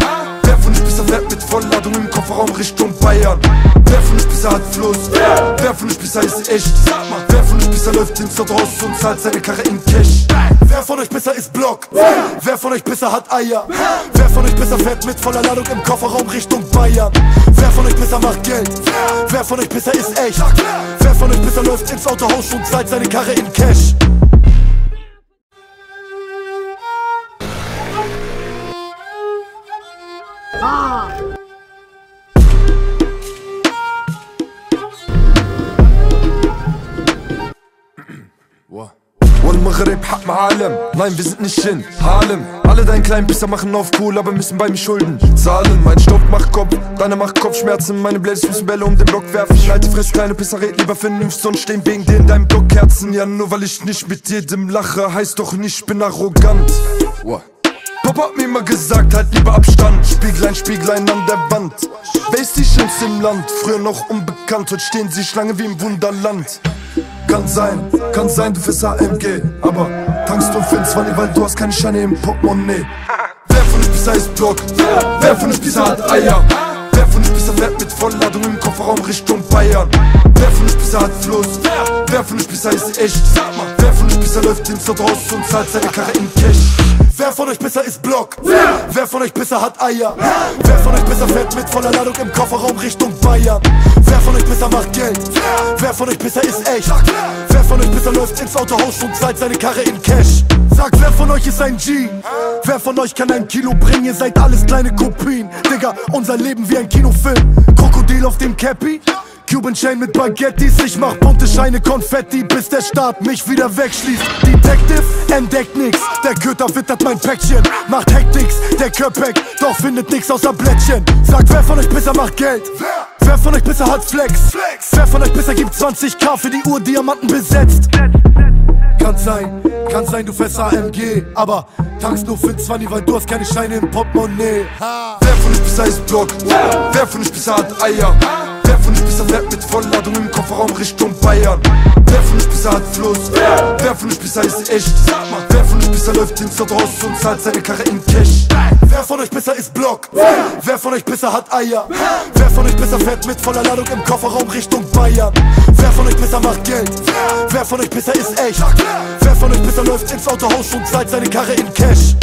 Speaker 1: Wer von euch besser fährt mit Vollladung im Kofferraum Richtung Bayern? Wer von euch besser hat Fluss? Wer, wer von euch besser ist echt? Sag mal, wer von euch besser läuft ins Haus und zahlt seine Karre in Cash?
Speaker 2: Wer von euch besser ist Block? Wer von euch besser hat Eier? Wer von euch besser fährt mit voller Ladung im Kofferraum Richtung Bayern? Wer von euch besser macht Geld? Wer von euch besser ist echt? Wer von euch besser läuft ins Autohaus und zahlt seine Karre in Cash?
Speaker 1: Maghreb, Hab Malem. Nein, wir sind nicht in Harlem. Alle deinen kleinen Pisser machen auf cool, aber müssen bei mir Schulden zahlen. Mein Stoff macht Kopf, deine macht Kopfschmerzen. Meine Blades müssen Bälle um den Block werfen. Alte Fress, kleine Pisser, red lieber vernünftig und stehen wegen dir in deinem Block Kerzen. Ja, nur weil ich nicht mit jedem lache, heißt doch nicht, ich bin arrogant. What? Papa hat mir immer gesagt, halt lieber Abstand Spieglein, Spieglein an der Wand Wer ist die Schönste im Land? Früher noch unbekannt, heute stehen sie Schlange wie im Wunderland kann sein, kann sein, du fährst AMG Aber tankst du für 20, weil du hast keine Scheine im Portemonnaie Wer von euch Pizza ist Block? Wer von euch Pizza hat Eier? Wer von euch Pizza fährt mit Vollladung im Kofferraum Richtung Bayern? Wer von euch Pizza hat Fluss? Wer von euch Pizza ist echt? Wer von euch Pizza läuft ins raus und zahlt seine Karre in Cash?
Speaker 2: Wer von euch besser ist Block? Wer? Wer von euch besser hat Eier? Wer von euch besser fährt mit voller Ladung im Kofferraum Richtung Bayern? Wer von euch besser macht Geld? Wer von euch besser ist echt? Wer von euch besser läuft ins Autohaus und zahlt seine Karre in Cash? Sag, wer von euch ist ein G? Wer von euch kann ein Kilo bringen? Ihr seid alles kleine Kopien. Digga, unser Leben wie ein Kinofilm. Krokodil auf dem Cappy? Cuban Chain mit Baguettis, ich mach bunte Scheine Konfetti, bis der Staat mich wieder wegschließt. Detective entdeckt nix, der Köter wittert mein Päckchen, macht Hektiks, der Köpek, doch findet nix außer Blättchen. Sagt, wer von euch besser macht Geld? Wer? Von euch besser hat Flex? Wer von euch besser gibt 20k für die Uhr Diamanten besetzt? Kann sein, kann sein, du fährst AMG, aber tankst nur für 20, weil du hast keine Scheine im Portemonnaie.
Speaker 1: Wer von euch besser ist Block? Wer von euch besser hat Eier? Wer von euch besser fährt mit Vollladung im Kofferraum Richtung Bayern? Wer von euch besser hat Fluss? Wer, wer von euch besser ist echt? Sag mal, wer von euch besser läuft ins raus und zahlt seine Karre in Cash?
Speaker 2: Wer von euch besser ist Block? Wer von euch besser hat Eier? Wer von euch besser fährt mit voller Ladung im Kofferraum Richtung Bayern? Wer von euch besser macht Geld? Wer von euch besser ist echt? Wer von euch besser läuft ins Autohaus und zahlt seine Karre in Cash?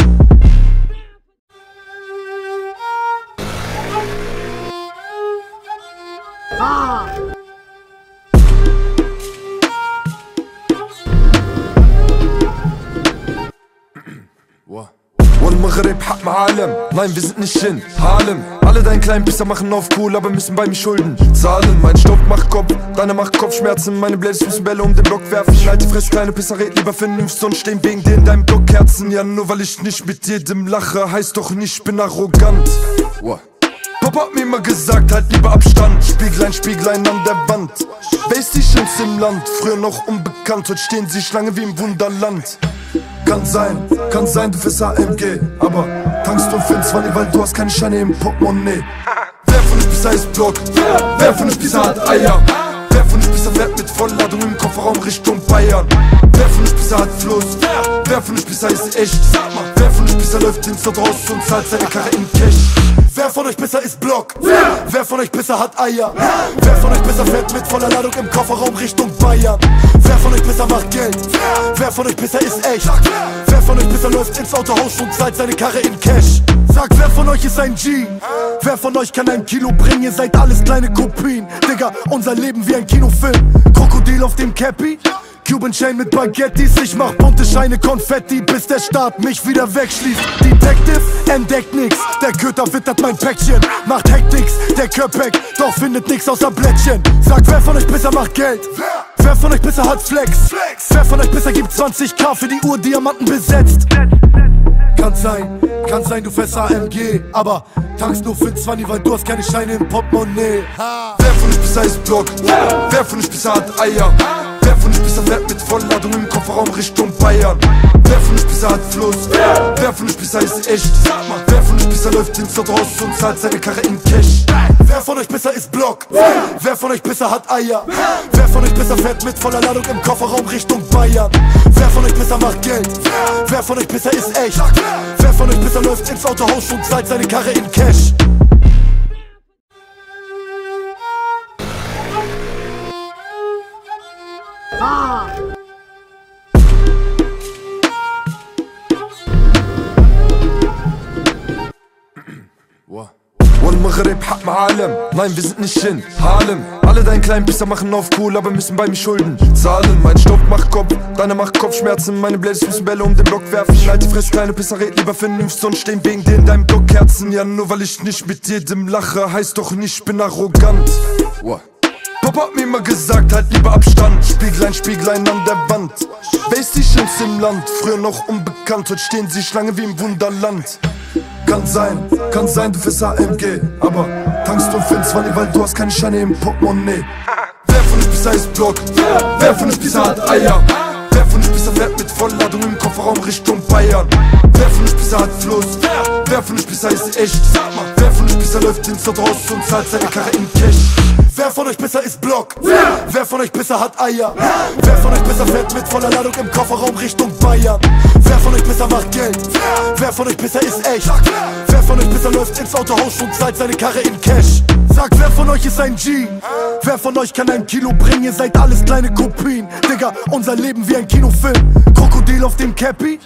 Speaker 1: Maghreb, Hab Malem. Nein, wir sind nicht in Harlem. Alle deinen kleinen Pisser machen auf cool, aber müssen bei mir Schulden zahlen. Mein Stoff macht Kopf, deine macht Kopfschmerzen. Meine Blades müssen Bälle um den Block werfen. Alte Fress, kleine Pisser, red lieber vernünftig und stehen wegen dir in deinem Block Kerzen. Ja, nur weil ich nicht mit jedem lache, heißt doch nicht, ich bin arrogant. What? Papa hat mir immer gesagt, halt lieber Abstand Spieglein, Spieglein an der Wand Wer ist die Schönste im Land? Früher noch unbekannt, heute stehen sie Schlange wie im Wunderland Kann sein, kann sein, du fährst AMG Aber tankst du für 20, weil du hast keine Scheine im Portemonnaie Wer von euch Pizza ist Block? Wer von euch Pizza hat Eier? Wer von euch Pizza fährt mit Vollladung im Kofferraum Richtung Bayern? Wer von euch Pizza hat Fluss? Wer von euch Pizza ist echt? Wer von euch Pizza läuft ins raus und zahlt seine Karre in Cash?
Speaker 2: Wer von euch besser ist Block? Wer? Wer von euch besser hat Eier? Wer von euch besser fährt mit voller Ladung im Kofferraum Richtung Bayern? Wer von euch besser macht Geld? Wer von euch besser ist echt? Wer von euch besser läuft ins Autohaus und zahlt seine Karre in Cash? Sagt, wer von euch ist ein G? Wer von euch kann ein Kilo bringen? Ihr seid alles kleine Kopien. Digga, unser Leben wie ein Kinofilm. Krokodil auf dem Cappy? Cuban Chain mit Baguettis, ich mach bunte Scheine Konfetti, bis der Staat mich wieder wegschließt. Detective entdeckt nix, der Köter wittert mein Päckchen, macht Hektiks, der Köpek, doch findet nix außer Blättchen. Sagt, wer von euch besser macht Geld? Wer? Von euch besser hat Flex? Wer von euch besser gibt 20k für die Uhr Diamanten besetzt? Kann sein, kann sein, du fährst AMG, aber tankst nur für 20, weil du hast keine Scheine im Portemonnaie.
Speaker 1: Wer von euch besser ist Block? Wer von euch besser hat Eier? Wer von euch besser fährt mit Vollladung im Kofferraum Richtung Bayern? Wer von euch bisher hat Fluss? Wer? Von euch bisher ist echt? Wer von euch bisher läuft ins Autohaus und zahlt seine Karre in Cash?
Speaker 2: Wer von euch bisher ist Block? Wer von euch bisher hat Eier? Wer von euch bisher fährt mit voller Ladung im Kofferraum Richtung Bayern? Wer von euch bisher macht Geld? Wer von euch bisher ist echt? Wer von euch bisher läuft ins Autohaus und zahlt seine Karre in Cash?
Speaker 1: Maghreb, Hab Malem. Nein, wir sind nicht in Harlem. Alle deinen kleinen Pisser machen auf cool, aber müssen bei mir Schulden zahlen. Mein Stoff macht Kopf, deine macht Kopfschmerzen. Meine Blades müssen Bälle um den Block werfen. Die Fresse, kleine Pisser, red lieber vernünftig und stehen wegen dir in deinem Block Kerzen. Ja, nur weil ich nicht mit jedem lache, heißt doch nicht, ich bin arrogant. What? Papa hat mir immer gesagt, halt lieber Abstand. Spieglein, Spieglein an der Wand. Wer die Schönste im Land? Früher noch unbekannt, heute stehen sie Schlange wie im Wunderland. Kann sein, kann sein, du fährst AMG, aber tankst du für 20, weil du hast keine Scheine im Portemonnaie. Wer von euch Pizza ist Block? Wer von euch Pizza hat Eier? Wer von euch Pizza fährt mit Vollladung im Kofferraum Richtung Bayern? Wer von euch Pizza hat Fluss? Wer von euch Pizza ist echt? Wer von euch Pizza läuft ins raus und zahlt seine Karre in Cash?
Speaker 2: Wer von euch besser ist Block? Wer? Wer von euch besser hat Eier? Wer von euch besser fährt mit voller Ladung im Kofferraum Richtung Bayern? Wer von euch besser macht Geld? Wer von euch besser ist echt? Wer von euch besser läuft ins Autohaus und zahlt seine Karre in Cash? Sagt, wer von euch ist ein G? Wer von euch kann ein Kilo bringen? Ihr seid alles kleine Kopien. Digga, unser Leben wie ein Kinofilm. Krokodil auf dem Cappy?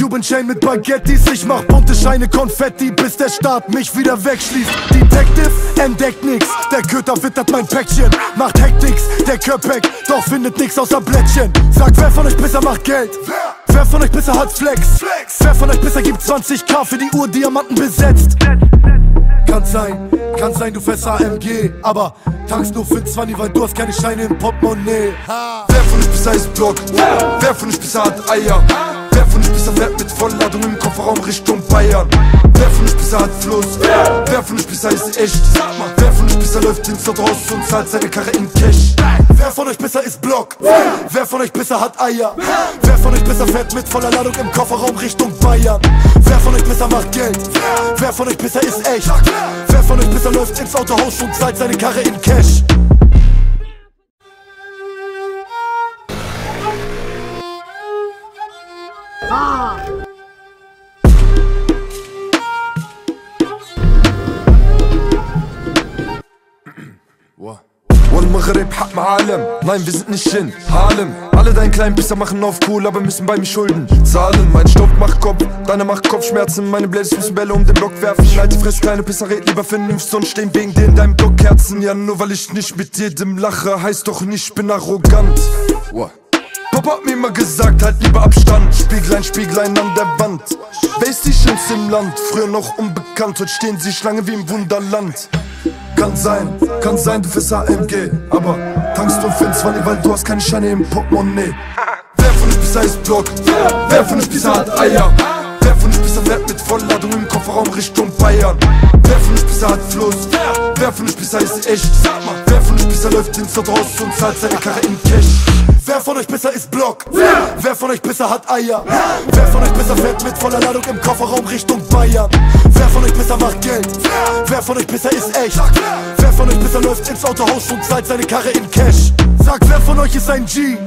Speaker 2: Cuban Chain mit Baguettis, ich mach bunte Scheine Konfetti, bis der Staat mich wieder wegschließt. Detective entdeckt nix, der Köter wittert mein Päckchen, macht Hektiks, der Köpek, doch findet nix außer Blättchen. Sagt, wer von euch besser macht Geld? Wer? Von euch besser hat Flex? Flex? Wer von euch besser gibt 20k für die Uhr Diamanten besetzt? Kann sein, kann sein, du fährst AMG, aber tankst nur für 20, weil du hast keine Scheine im Portemonnaie.
Speaker 1: Wer von euch besser ist Block? Wer von euch besser hat Eier? Wer von euch bisher fährt mit Vollladung im Kofferraum Richtung Bayern? Wer von euch bisher hat Fluss? Wer, wer von euch bisher ist echt? Sag mal, wer von euch bisher läuft ins raus und zahlt seine Karre in Cash?
Speaker 2: Wer von euch besser ist Block? Wer von euch besser hat Eier? Wer von euch besser fährt mit voller Ladung im Kofferraum Richtung Bayern? Wer von euch besser macht Geld? Wer von euch besser ist echt? Wer von euch besser läuft ins Autohaus und zahlt seine Karre in Cash?
Speaker 1: Maghreb, Hab Malem. Nein, wir sind nicht in Harlem. Alle deinen kleinen Pisser machen auf cool, aber müssen bei mir Schulden zahlen. Mein Stoff macht Kopf, deine macht Kopfschmerzen. Meine Blades müssen Bälle um den Block werfen. Die Fresse, kleine Pisser, red lieber vernünftig und stehen wegen dir in deinem Block Kerzen. Ja, nur weil ich nicht mit jedem lache, heißt doch nicht, ich bin arrogant. What? Papa hat mir immer gesagt, halt lieber Abstand Spieglein, Spieglein an der Wand Wer ist die Schönste im Land? Früher noch unbekannt, heute stehen sie Schlange wie im Wunderland Kann sein, kann sein, du fährst AMG Aber tankst du für 20, weil du hast keine Scheine im Portemonnaie Wer von euch Pizza ist Block? Wer von euch Pizza hat Eier? Wer von euch Pizza fährt mit Vollladung im Kofferraum Richtung Bayern? Wer von euch Pizza hat Fluss? Wer von euch Pizza ist echt? Wer von euch Pizza läuft ins raus und zahlt seine Karre in Cash?
Speaker 2: Wer von euch besser ist Block? Wer? Wer von euch besser hat Eier? Wer von euch besser fährt mit voller Ladung im Kofferraum Richtung Bayern? Wer von euch besser macht Geld? Wer von euch besser ist echt? Wer von euch besser läuft ins Autohaus und zahlt seine Karre in Cash? Sagt, wer von euch ist ein G?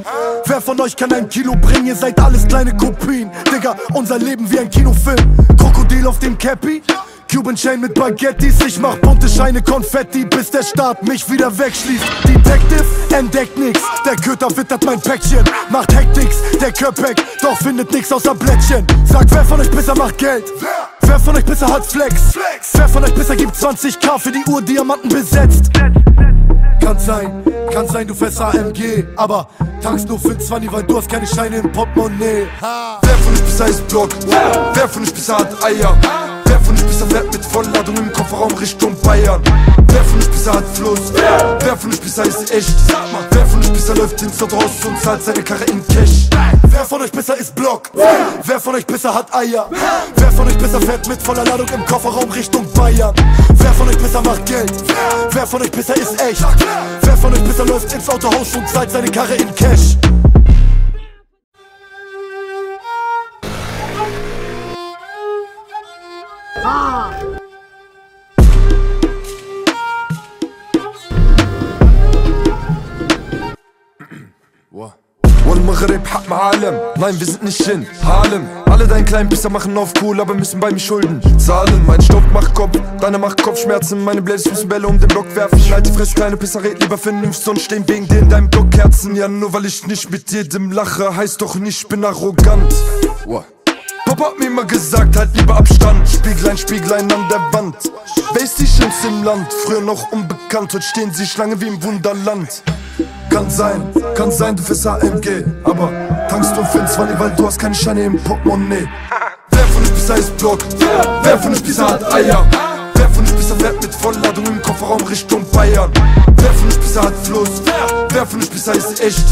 Speaker 2: Wer von euch kann ein Kilo bringen? Ihr seid alles kleine Kopien. Digga, unser Leben wie ein Kinofilm. Krokodil auf dem Cappy? Cuban Chain mit Baguettis, ich mach bunte Scheine Konfetti, bis der Staat mich wieder wegschließt. Detective entdeckt nix, der Köter wittert mein Päckchen, macht Hektiks, der Köpek, doch findet nix außer Blättchen. Sagt, wer von euch besser macht Geld? Wer? Von euch besser hat Flex? Flex? Wer von euch besser gibt 20k für die Uhr Diamanten besetzt? Kann sein, kann sein, du fährst AMG, aber tankst nur für 20, weil du hast keine Scheine im Portemonnaie.
Speaker 1: Wer von euch besser ist Block? Wer von euch besser hat Eier? Wer von euch bisher fährt mit Vollladung im Kofferraum Richtung Bayern? Wer von euch bisher hat Fluss? Wer? Wer von euch bisher ist echt? Sag mal, wer von euch bisher läuft ins raus und zahlt seine Karre in Cash?
Speaker 2: Wer von euch besser ist Block? Wer von euch besser hat Eier? Wer von euch besser fährt mit voller Ladung im Kofferraum Richtung Bayern? Wer von euch besser macht Geld? Wer von euch besser ist echt? Wer von euch besser läuft ins Autohaus und zahlt seine Karre in Cash?
Speaker 1: Maghreb, hat Harlem. Nein, wir sind nicht in Harlem. Alle deinen kleinen Pisser machen auf cool, aber müssen bei mir Schulden zahlen. Mein Stoff macht Kopf, deine macht Kopfschmerzen. Meine Blades müssen Bälle um den Block werfen. Alte Fress, kleine Pisser, red lieber vernünftig, sonst stehen wegen dir in deinem Block Kerzen. Ja, nur weil ich nicht mit jedem lache, heißt doch nicht, ich bin arrogant. What? Papa hat mir immer gesagt, halt lieber Abstand. Spieglein, Spieglein an der Wand. Wer die Schönste im Land? Früher noch unbekannt, heute stehen sie Schlange wie im Wunderland. Kann sein, kann sein, du fährst AMG, aber tankst du für 20, weil du hast keine Scheine im Portemonnaie. Wer von euch Pisser ist Block? Wer von euch Pisser hat Eier? Wer von euch Pisser fährt mit Vollladung im Kofferraum Richtung Bayern? Wer von euch Pisser hat Fluss? Wer von euch Pisser ist echt?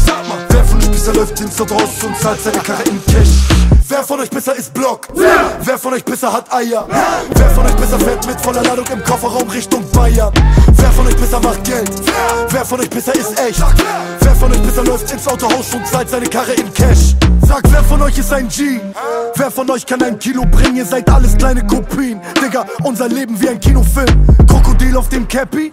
Speaker 1: Wer von euch Pisser läuft ins Haus und zahlt seine Karre in Cash? Wer von euch besser ist Block? Wer? Wer von euch besser hat Eier? Wer von euch besser fährt mit voller Ladung im Kofferraum Richtung Bayern? Wer von euch besser macht Geld? Wer von euch besser ist echt? Wer von euch besser läuft ins Autohaus und zahlt seine Karre in Cash? Sag, wer von euch ist ein G? Wer von euch kann ein Kilo bringen? Ihr seid alles kleine Kopien. Digga, unser Leben wie ein Kinofilm. Krokodil auf dem Cappy?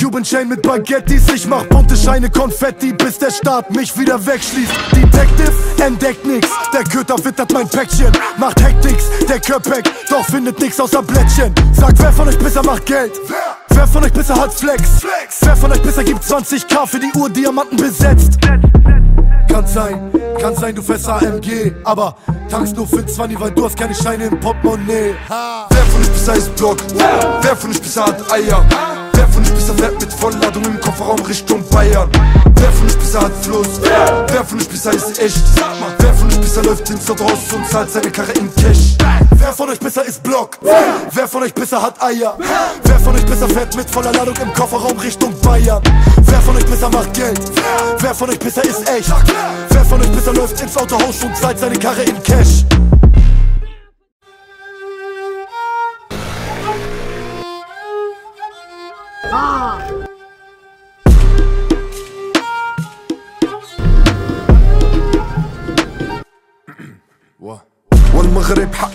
Speaker 1: Cuban Chain mit Baguettis, ich mach bunte Scheine Konfetti, bis der Staat mich wieder wegschließt. Detective entdeckt nix, der Köter wittert mein Päckchen, macht Hektiks, der Köpek, doch findet nix außer Blättchen. Sag, wer von euch besser macht Geld? Wer von euch besser hat Flex? Wer von euch besser gibt 20k für die Uhr Diamanten besetzt? Kann sein, kann sein, du fährst AMG, aber tankst nur für 20, weil du hast keine Scheine im Portemonnaie. Wer von euch besser ist Block? Wer von euch besser hat Eier? Wer fährt mit Vollladung im Kofferraum Richtung Bayern? Wer von euch besser hat Fluss? Wer von euch besser ist echt? Wer von euch besser läuft ins raus und zahlt seine Karre in Cash? Wer von euch besser ist Block? Wer von euch besser hat Eier? Wer von euch besser fährt mit voller Ladung im Kofferraum Richtung Bayern? Wer von euch besser macht Geld? Wer von euch besser ist echt? Wer von euch besser läuft ins Autohaus und zahlt seine Karre in Cash?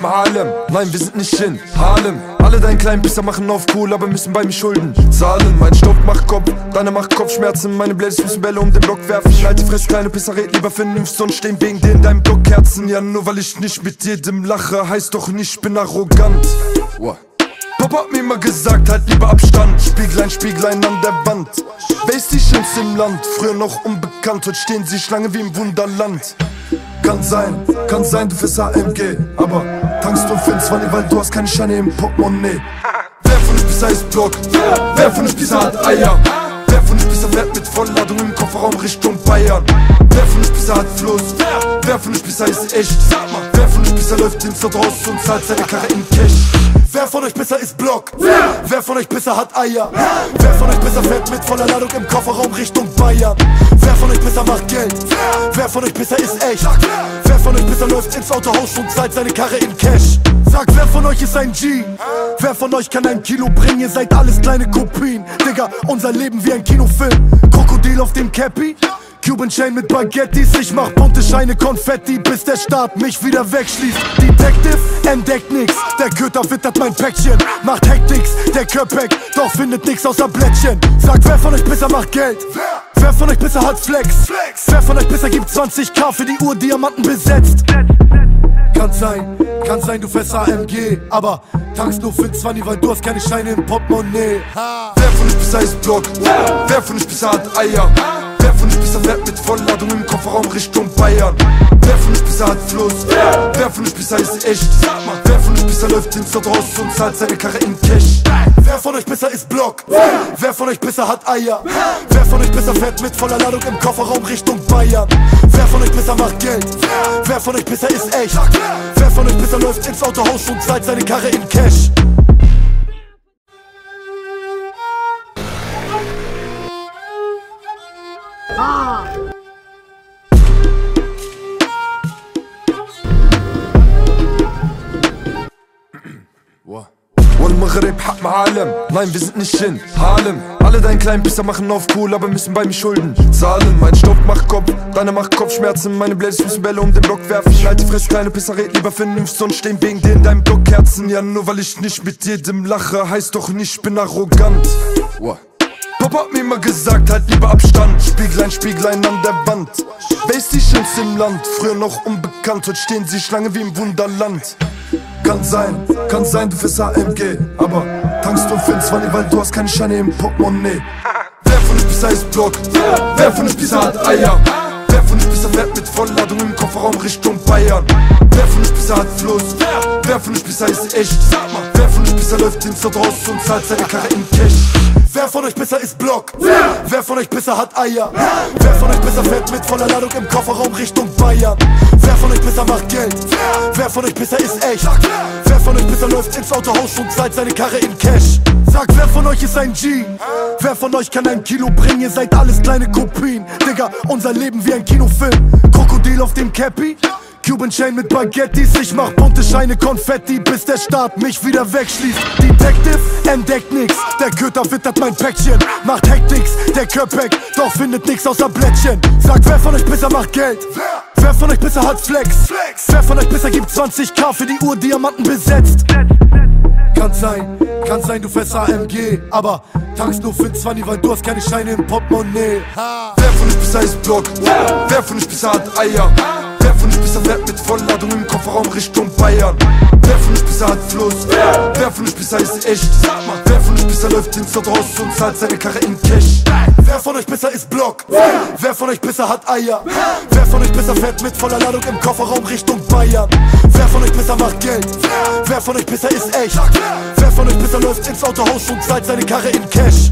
Speaker 1: Hat Harlem. Nein, wir sind nicht in Harlem. Alle deinen kleinen Pisser machen auf cool, aber müssen bei mir Schulden zahlen. Mein Stoff macht Kopf, deine macht Kopfschmerzen. Meine Blades müssen Bälle um den Block werfen. Alte Fress, kleine Pisser, red lieber vernünftig, sonst stehen wegen dir in deinem Block Kerzen. Ja, nur weil ich nicht mit jedem lache, heißt doch nicht, ich bin arrogant. What? Papa hat mir immer gesagt, halt lieber Abstand. Spieglein, Spieglein an der Wand. Wer ist die Schönste im Land? Früher noch unbekannt, heute stehen sie Schlange wie im Wunderland. Kann sein, kann sein, du fährst AMG, aber tankst du 20, weil du hast keine Scheine im Portemonnaie. Wer von euch Pisser ist Block? Wer von euch Pisser hat Eier? Wer von euch Pisser fährt mit Vollladung im Kofferraum Richtung Bayern? Wer von euch Pisser hat Fluss? Wer von euch Pisser ist echt? Wer von euch Pisser läuft ins raus und zahlt seine Karre in Cash? Wer von euch besser ist Block? Wer? Wer von euch besser hat Eier? Wer von euch besser fährt mit voller Ladung im Kofferraum Richtung Bayern? Wer von euch besser macht Geld? Wer von euch besser ist echt? Wer von euch besser läuft ins Autohaus und zahlt seine Karre in Cash? Sag, wer von euch ist ein G? Wer von euch kann ein Kilo bringen? Ihr seid alles kleine Kopien. Digga, unser Leben wie ein Kinofilm. Krokodil auf dem Cappy? Cuban Chain mit Baguettis, ich mach bunte Scheine Konfetti, bis der Staat mich wieder wegschließt. Detective entdeckt nix, der Köter wittert mein Päckchen, macht Hektiks, der Köpek, doch findet nix außer Blättchen. Sag, wer von euch besser macht Geld? Wer von euch besser hat Flex? Wer von euch besser gibt 20k für die Uhr Diamanten besetzt? Kann sein, kann sein, du fährst AMG, aber tankst nur für 20, weil du hast keine Scheine im Portemonnaie. Wer von euch besser ist Block? Wer von euch besser hat Eier? Wer besser fährt mit Vollladung im Kofferraum Richtung Bayern? Wer von euch besser hat Fluss? Wer von euch besser ist echt? Wer von euch besser läuft ins raus und zahlt seine Karre in Cash? Wer von euch besser ist Block? Wer von euch besser hat Eier? Wer von euch besser fährt mit voller Ladung im Kofferraum Richtung Bayern? Wer von euch besser macht Geld? Wer von euch besser ist echt? Wer von euch besser läuft ins Autohaus und zahlt seine Karre in Cash? Maghreb, hat Harlem Nein, wir sind nicht in Harlem. Alle deinen kleinen Pisser machen auf cool, aber müssen bei mir Schulden zahlen. Mein Stoff macht Kopf, deine macht Kopfschmerzen. Meine Blades müssen Bälle um den Block werfen. Die Fresse, kleine Pisser, red lieber vernünftig Und stehen wegen dir in deinem Block Kerzen Ja, nur weil ich nicht mit jedem lache Heißt doch nicht, ich bin arrogant. What? Papa hat mir immer gesagt, halt lieber Abstand Spieglein, Spieglein an der Wand Wer ist die schönste im Land? Früher noch unbekannt, heute stehen sie Schlange wie im Wunderland kann sein, kann sein, du fährst AMG Aber tankst du für 20, weil du hast keine Scheine im Portemonnaie Wer von euch Pisser ist Block? Wer von euch Pisser hat Eier? Wer von euch Pisser fährt mit Vollladung im Kofferraum Richtung Bayern? Wer von euch Pisser hat Fluss? Wer von euch Pisser ist echt? Wer von euch Pisser läuft ins Haus und zahlt seine Karre in Cash? Wer von euch besser ist Block? Wer? Wer von euch besser hat Eier? Wer von euch besser fährt mit voller Ladung im Kofferraum Richtung Bayern? Wer von euch besser macht Geld? Wer von euch besser ist echt? Wer von euch besser läuft ins Autohaus und zahlt seine Karre in Cash? Sag, wer von euch ist ein G? Wer von euch kann ein Kilo bringen? Ihr seid alles kleine Kopien. Digga, unser Leben wie ein Kinofilm. Krokodil auf dem Cappy? Cuban Chain mit Baguettis, ich mach bunte Scheine Konfetti, bis der Staat mich wieder wegschließt. Detective entdeckt nix, der Köter wittert mein Päckchen, macht Hektiks, der Köpek, doch findet nix außer Blättchen. Sag, wer von euch besser macht Geld? Wer von euch besser hat Flex? Wer von euch besser gibt 20k für die Uhr Diamanten besetzt? Kann sein, kann sein, du fährst AMG, aber tankst nur für 20, weil du hast keine Scheine im Portemonnaie. Wer von euch besser ist Block? Wer von euch besser hat Eier? Wer besser fährt mit Vollladung im Kofferraum Richtung Bayern? Wer von euch besser hat Fluss? Wer von euch besser ist echt? Wer von euch besser läuft ins Haus und zahlt seine Karre in Cash? Wer von euch besser ist Block? Wer von euch besser hat Eier? Wer von euch besser fährt mit voller Ladung im Kofferraum Richtung Bayern? Wer von euch besser macht Geld? Wer von euch besser ist echt? Wer von euch besser läuft ins Autohaus und zahlt seine Karre in Cash?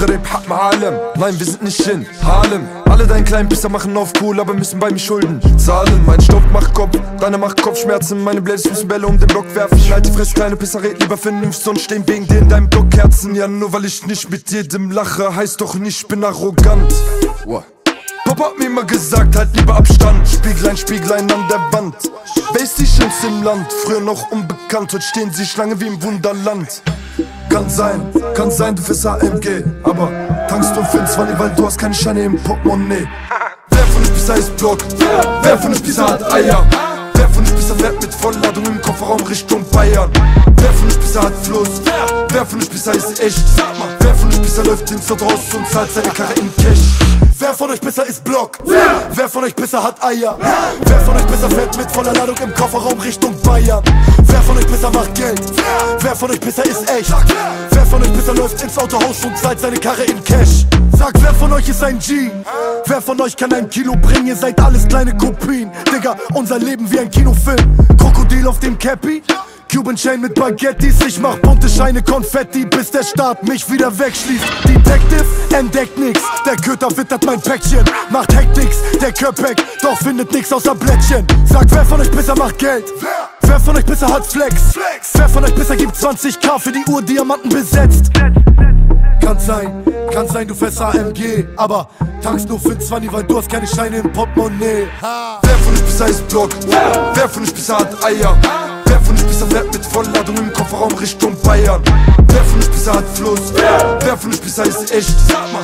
Speaker 1: Maghreb, hat Harlem Nein, wir sind nicht in Harlem. Alle deinen kleinen Pisser machen auf cool, aber müssen bei mir Schulden zahlen. Mein Stoff macht Kopf, deine macht Kopfschmerzen. Meine Blades müssen Bälle um den Block werfen. Halt die Fresse, kleine Pisser, red lieber vernünftig Und stehen wegen dir in deinem Block Kerzen Ja, nur weil ich nicht mit jedem lache Heißt doch nicht, ich bin arrogant. What? Papa hat mir immer gesagt, halt lieber Abstand Spieglein, Spieglein an der Wand Wer die schönste im Land? Früher noch unbekannt, heute stehen sie Schlange wie im Wunderland kann sein, kann sein, du fährst AMG Aber tankst du für 20, weil du hast keine Scheine im Portemonnaie Wer von euch Pisser ist Block? Wer von euch Pisser hat Eier? Wer von euch Pisser fährt mit Vollladung im Kofferraum Richtung Bayern? Wer von euch Pisser hat Fluss? Wer von euch Pisser ist echt? Wer von euch Pisser läuft ins Haus und zahlt seine Karre in Cash? Wer von euch besser ist Block? Wer? Wer von euch besser hat Eier? Wer von euch besser fährt mit voller Ladung im Kofferraum Richtung Bayern? Wer von euch besser macht Geld? Wer von euch besser ist echt? Wer von euch besser läuft ins Autohaus und zahlt seine Karre in Cash? Sag, wer von euch ist ein G? Wer von euch kann ein Kilo bringen? Ihr seid alles kleine Kopien. Digga, unser Leben wie ein Kinofilm. Krokodil auf dem Cappy? Cuban Chain mit Baguettis, ich mach bunte Scheine Konfetti, bis der Staat mich wieder wegschließt. Detective entdeckt nix, der Köter wittert mein Päckchen, macht Hektiks, der Köpek, doch findet nix außer Blättchen. Sag, wer von euch besser macht Geld? Wer von euch besser hat Flex? Wer von euch besser gibt 20k für die Uhr Diamanten besetzt? Kann sein, kann sein, du fährst AMG, aber tankst nur für 20, weil du hast keine Scheine im Portemonnaie. Wer von euch besser ist Block? Wer von euch besser hat Eier? Wer besser fährt mit Vollladung im Kofferraum Richtung Bayern? Wer von euch besser hat Fluss? Wer von euch besser ist echt?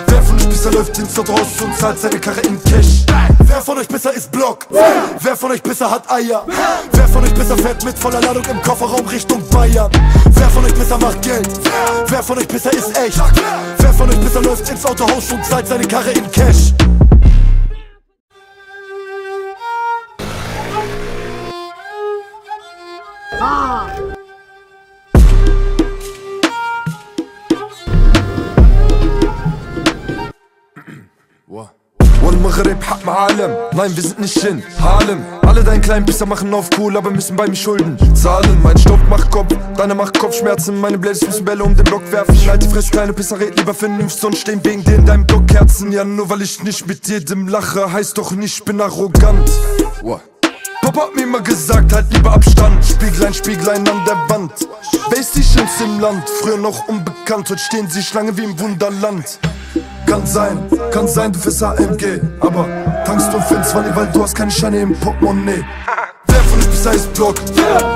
Speaker 1: Wer von euch besser läuft ins Haus und zahlt seine Karre in Cash? Wer von euch besser ist Block? Wer von euch besser hat Eier? Wer von euch besser fährt mit voller Ladung im Kofferraum Richtung Bayern? Wer von euch besser macht Geld? Wer von euch besser ist echt? Wer von euch besser läuft ins Autohaus und zahlt seine Karre in Cash? Wal Maghreb, hat Harlem Nein, wir sind nicht in Harlem. Alle deinen kleinen Pisser machen auf cool, aber müssen bei mir Schulden zahlen. Mein Stoff macht Kopf, deine macht Kopfschmerzen. Meine Blades müssen Bälle um den Block werfen. Halt die Fresse, kleine Pisser, red lieber vernünftig Und stehen wegen dir in deinem Block Kerzen Ja, nur weil ich nicht mit jedem lache Heißt doch nicht, ich bin arrogant. What? Papa hat mir immer gesagt, halt lieber Abstand Spieglein, Spieglein an der Wand Wer die Schönste im Land? Früher noch unbekannt, heute stehen sie Schlange wie im Wunderland kann sein, kann sein, du fährst AMG Aber tankst du für 20, weil du hast keine Scheine im Portemonnaie Wer von euch bisher ist Block?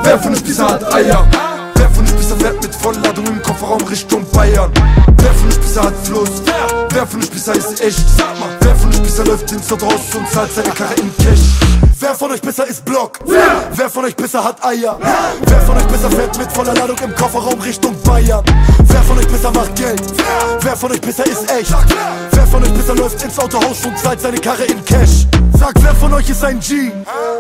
Speaker 1: Wer von euch bisher hat Eier? Wer von euch bisher fährt mit Vollladung im Kofferraum Richtung Bayern? Wer von euch bisher hat Fluss? Wer von euch bisher ist echt? Wer von euch bisher läuft ins Haus und zahlt seine Karre in Cash?
Speaker 2: Wer von euch besser ist Block? Wer? Wer von euch besser hat Eier? Wer von euch besser fährt mit voller Ladung im Kofferraum Richtung Bayern? Wer von euch besser macht Geld? Wer von euch besser ist echt? Wer von euch besser läuft ins Autohaus und zahlt seine Karre in Cash? Sag, wer von euch ist ein G?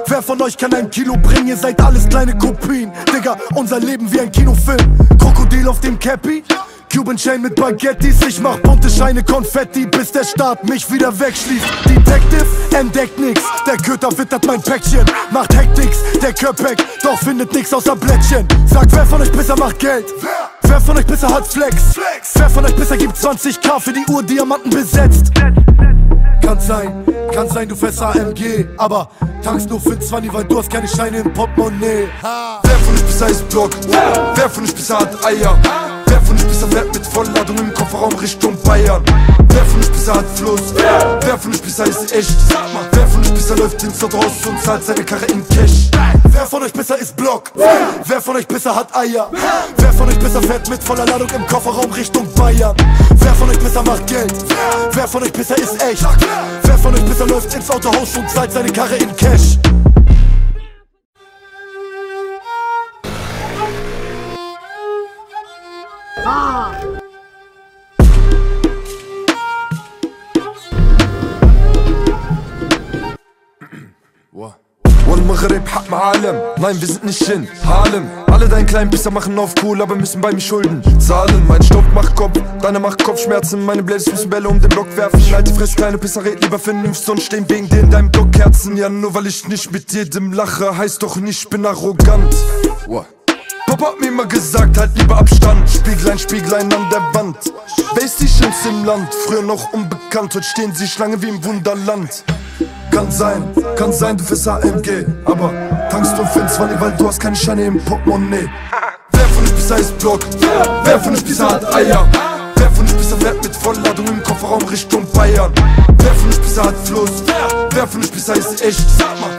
Speaker 2: Wer von euch kann ein Kilo bringen? Ihr seid alles kleine Kopien. Digga, unser Leben wie ein Kinofilm. Krokodil auf dem Cappy? Cuban Chain mit Baguettis, ich mach bunte Scheine Konfetti, bis der Staat mich wieder wegschließt. Detective entdeckt nix, der Köter wittert mein Päckchen, macht Hektiks, der Köpek, doch findet nix außer Blättchen. Sag, wer von euch besser macht Geld? Wer von euch besser hat Flex? Wer von euch besser gibt 20k für die Uhr Diamanten besetzt? Kann sein, kann sein, du fährst AMG, aber tankst nur für 20, weil du hast keine Scheine im Portemonnaie.
Speaker 1: Wer von euch besser ist Block? Wer von euch besser hat Eier? Besser fährt mit Vollladung im Kofferraum Richtung Bayern? Wer von euch besser hat Fluss? Wer von euch besser ist echt? Wer von euch besser läuft ins Haus und zahlt seine Karre in Cash?
Speaker 2: Wer von euch besser ist Block? Wer von euch besser hat Eier? Wer von euch besser fährt mit voller Ladung im Kofferraum Richtung Bayern? Wer von euch besser macht Geld? Wer von euch besser ist echt? Wer von euch besser läuft ins Autohaus und zahlt seine Karre in Cash?
Speaker 1: Maghreb, Hab Harlem Nein, wir sind nicht in Harlem. Alle deinen kleinen Pisser machen auf cool, aber müssen bei mir Schulden. Zahlen Mein Stoff macht Kopf, deine macht Kopfschmerzen. Meine Blades müssen Bälle um den Block werfen. Alte Fress, kleine Pisser, red lieber vernünftig und stehen wegen dir in deinem Block Kerzen. Ja, nur weil ich nicht mit jedem lache, heißt doch nicht, ich bin arrogant. What? Papa hat mir immer gesagt, halt lieber Abstand Spieglein, Spieglein an der Wand Wer ist die Schönste im Land? Früher noch unbekannt, heute stehen sie Schlange wie im Wunderland kann sein, kann sein, du fährst AMG Aber tankst du für 20, weil du hast keine Scheine im Portemonnaie Wer von euch bisher ist Block? Wer von euch bisher hat Eier? Wer von euch bisher fährt mit Vollladung im Kofferraum Richtung Bayern? Wer von euch bisher hat Fluss? Wer von euch bisher ist echt?